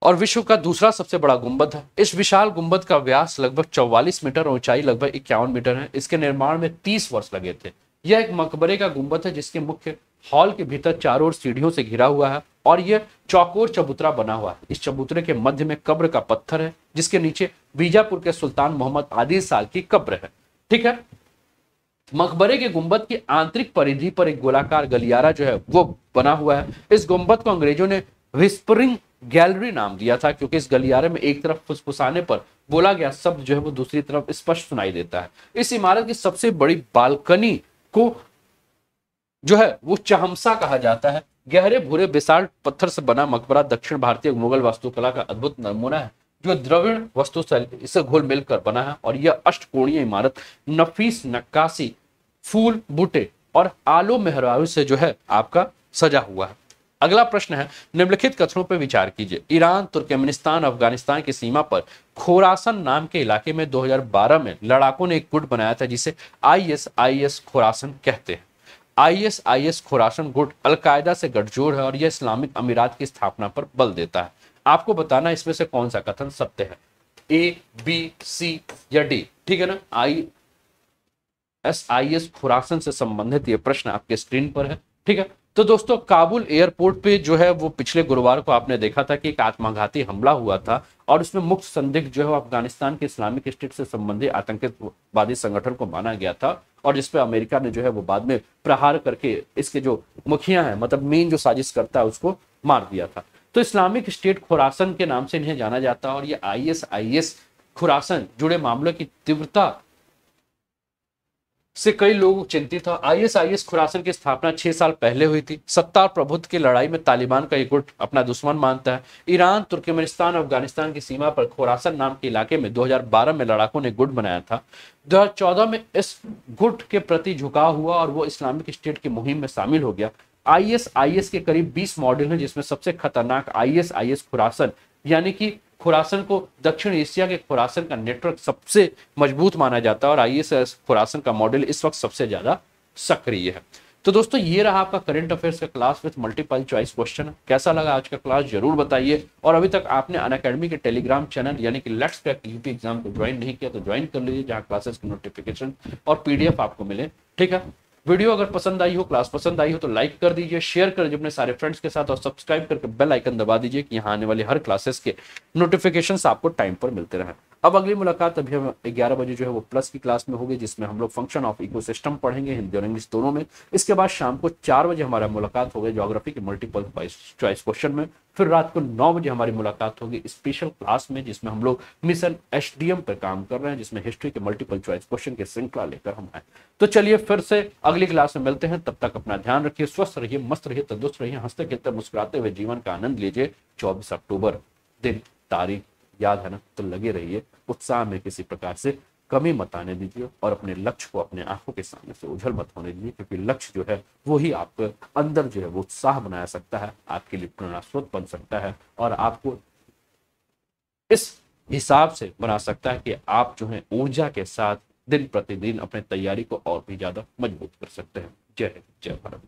और विश्व का दूसरा सबसे बड़ा गुंबद है। इस विशाल गुंबद का व्यास लगभग चौवालीस मीटर और ऊंचाई लगभग इक्यावन मीटर है। इसके निर्माण में तीस वर्ष लगे थे। यह एक मकबरे का गुंबद है, जिसके मुख्य हॉल के भीतर चारों ओर सीढ़ियों से घिरा हुआ है और यह चौकोर चबूतरा बना हुआ है। इस चबूतरे के मध्य में कब्र का पत्थर है, जिसके नीचे बीजापुर के सुल्तान मोहम्मद आदिल साल की कब्र है। ठीक है? मकबरे के गुंबद की आंतरिक परिधि पर एक गोलाकार गलियारा जो है, वो बना हुआ है। इस गुंबद को अंग्रेज़ों ने विस्परिंग गैलरी नाम दिया था, क्योंकि इस गलियारे में एक तरफ़ फुसफुसाने पर बोला गया शब्द जो है वो दूसरी तरफ़ स्पष्ट सुनाई देता है। इस इमारत की सबसे बड़ी बालकनी को जो है वो चहमसा कहा जाता है। गहरे, भूरे, विशाल पत्थर से बना मकबरा दक्षिण भारतीय मुगल वास्तुकला का अद्भुत नमूना है, जो द्रविड़ वस्तु इसे घोल मिलकर बना है और यह अष्टकोणीय इमारत नफीस, नक्काशी, फूल, बूटे और आलो मेहराबी से जो है आपका सजा हुआ है। अगला प्रश्न है, निम्नलिखित कथनों पर विचार कीजिए। ईरान, तुर्कमेनिस्तान, अफ़गानिस्तान की सीमा पर खोरासन नाम के इलाके में 2012 में लड़ाकों ने एक गुट बनाया था जिसे आईएसआईएस खोरासन कहते हैं। आईएसआईएस खोरासन गुट अलकायदा से गठजोड़ है और यह इस्लामिक अमीरात की स्थापना पर बल देता है। आपको बताना इसमें से कौन सा कथन सत्य है? ए, बी, सी या डी? ठीक है ना? I S I S Khorasan से संबंधित ये प्रश्न आपके स्क्रीन पर है। ठीक है? तो दोस्तों, काबुल एयरपोर्ट पे जो है वो पिछले गुरुवार को आपने देखा था कि एक आत्मघाती हमला हुआ था और उसमें मुख्य संदिग्ध जो है अफ़गानिस्तान के इस्लामिक स्टेट से संबंधित आतंकवादी संगठन को माना गया था और जिसपे अमेरिका ने जो है वो बाद में प्रहार करके इसके जो मुखिया है मतलब मेन जो साजिश करता है, उसको मार दिया था। तो इस्लामिक स्टेट खुरासन के नाम से इन्हें जाना जाता है और ये I S I S Khorasan जुड़े मामलों की तीव्रता से कई लोग चिंतित हैं। आईएसआईएस खुरासन की स्थापना छह साल पहले हुई थी। सत्ता और प्रभुत्व की लड़ाई में तालिबान का एक गुट अपना दुश्मन मानता है। ईरान, तुर्कमेनिस्तान अफ़गानिस्तान की सीमा पर खुरासन नाम के इलाके में 2012 में लड़ाकों ने गुट बनाया था। 2014 में इस गुट के प्रति झुकाव हुआ और वो इस्लामिक स्टेट की मुहिम में शामिल हो गया। आईएसआईएस के करीब 20 मॉडल है, जिसमें सबसे खतरनाक आईएसआईएस खुरासन, यानी कि खुरासन को, दक्षिण एशिया के खुरासन का नेटवर्क सबसे मज़बूत माना जाता है और आईएसएस खुरासन का मॉडल इस वक्त सबसे ज़्यादा सक्रिय है। तो दोस्तों, ये रहा आपका करंट अफेयर्स का class with multiple choice question कैसा लगा आज का क्लास ज़रूर बताइए। और अभी तक आपने अन अकेडमी के टेलीग्राम चैनल यानी कि लेट्स क्रैक यूपी एग्ज़ाम को ज्वाइन नहीं किया तो ज्वाइन कर लीजिए, जहाँ क्लासेस की नोटिफिकेशन और पीडीएफ आपको मिले। ठीक है? वीडियो अगर पसंद आई हो, क्लास पसंद आई हो तो लाइक कर दीजिए शेयर कर दीजिए अपने सारे फ्रेंड्स के साथ और सब्सक्राइब करके बेल आइकन दबा दीजिए कि यहाँ आने वाले हर क्लासेस के नोटिफिकेशन आपको टाइम पर मिलते रहे। अब अगली मुलाकात अभी हम ग्यारह बजे जो है वो प्लस की क्लास में होगी, जिसमें हम लोग फ़ंक्शन ऑफ़ इकोसिस्टम पढ़ेंगे, हिंदी और इंग्लिश दोनों में। इसके बाद शाम को चार बजे हमारा मुलाकात होगी जोग्राफी के मल्टीपल चॉइस क्वेश्चन में। फिर रात को नौ बजे हमारी मुलाकात होगी स्पेशल क्लास में, जिसमें हम लोग मिशन एच पर काम कर रहे हैं, जिसमें हिस्ट्री के मल्टीपल चॉइस क्वेश्चन की श्रृंखला लेकर हम आए। तो चलिए फिर से अगली क्लास में मिलते हैं। तब तक अपना ध्यान रखिए, स्वस्थ रहिए, मस्त रहिए, तंदुरुस्त रहिए, हँसते खेलते मुस्कुराते हुए जीवन का आनंद लीजिए। चौबीस अक्टूबर, दिन तारीख। याद है ना तो लगे रहिए, उत्साह में किसी प्रकार से कमी मत आने दीजिए और अपने लक्ष्य को अपने आँखों के सामने से उछल मत होने दीजिए, क्योंकि लक्ष्य जो है, वो ही आपके अंदर जो है, वो उत्साह बना सकता है, आपके लिए प्रेरणा स्रोत बन सकता है और आपको इस हिसाब से बना सकता है कि आप जो है, ऊर्जा के साथ दिन प्रतिदिन अपने तैयारी को और भी ज़्यादा मज़बूत कर सकते हैं। जय जय भारत।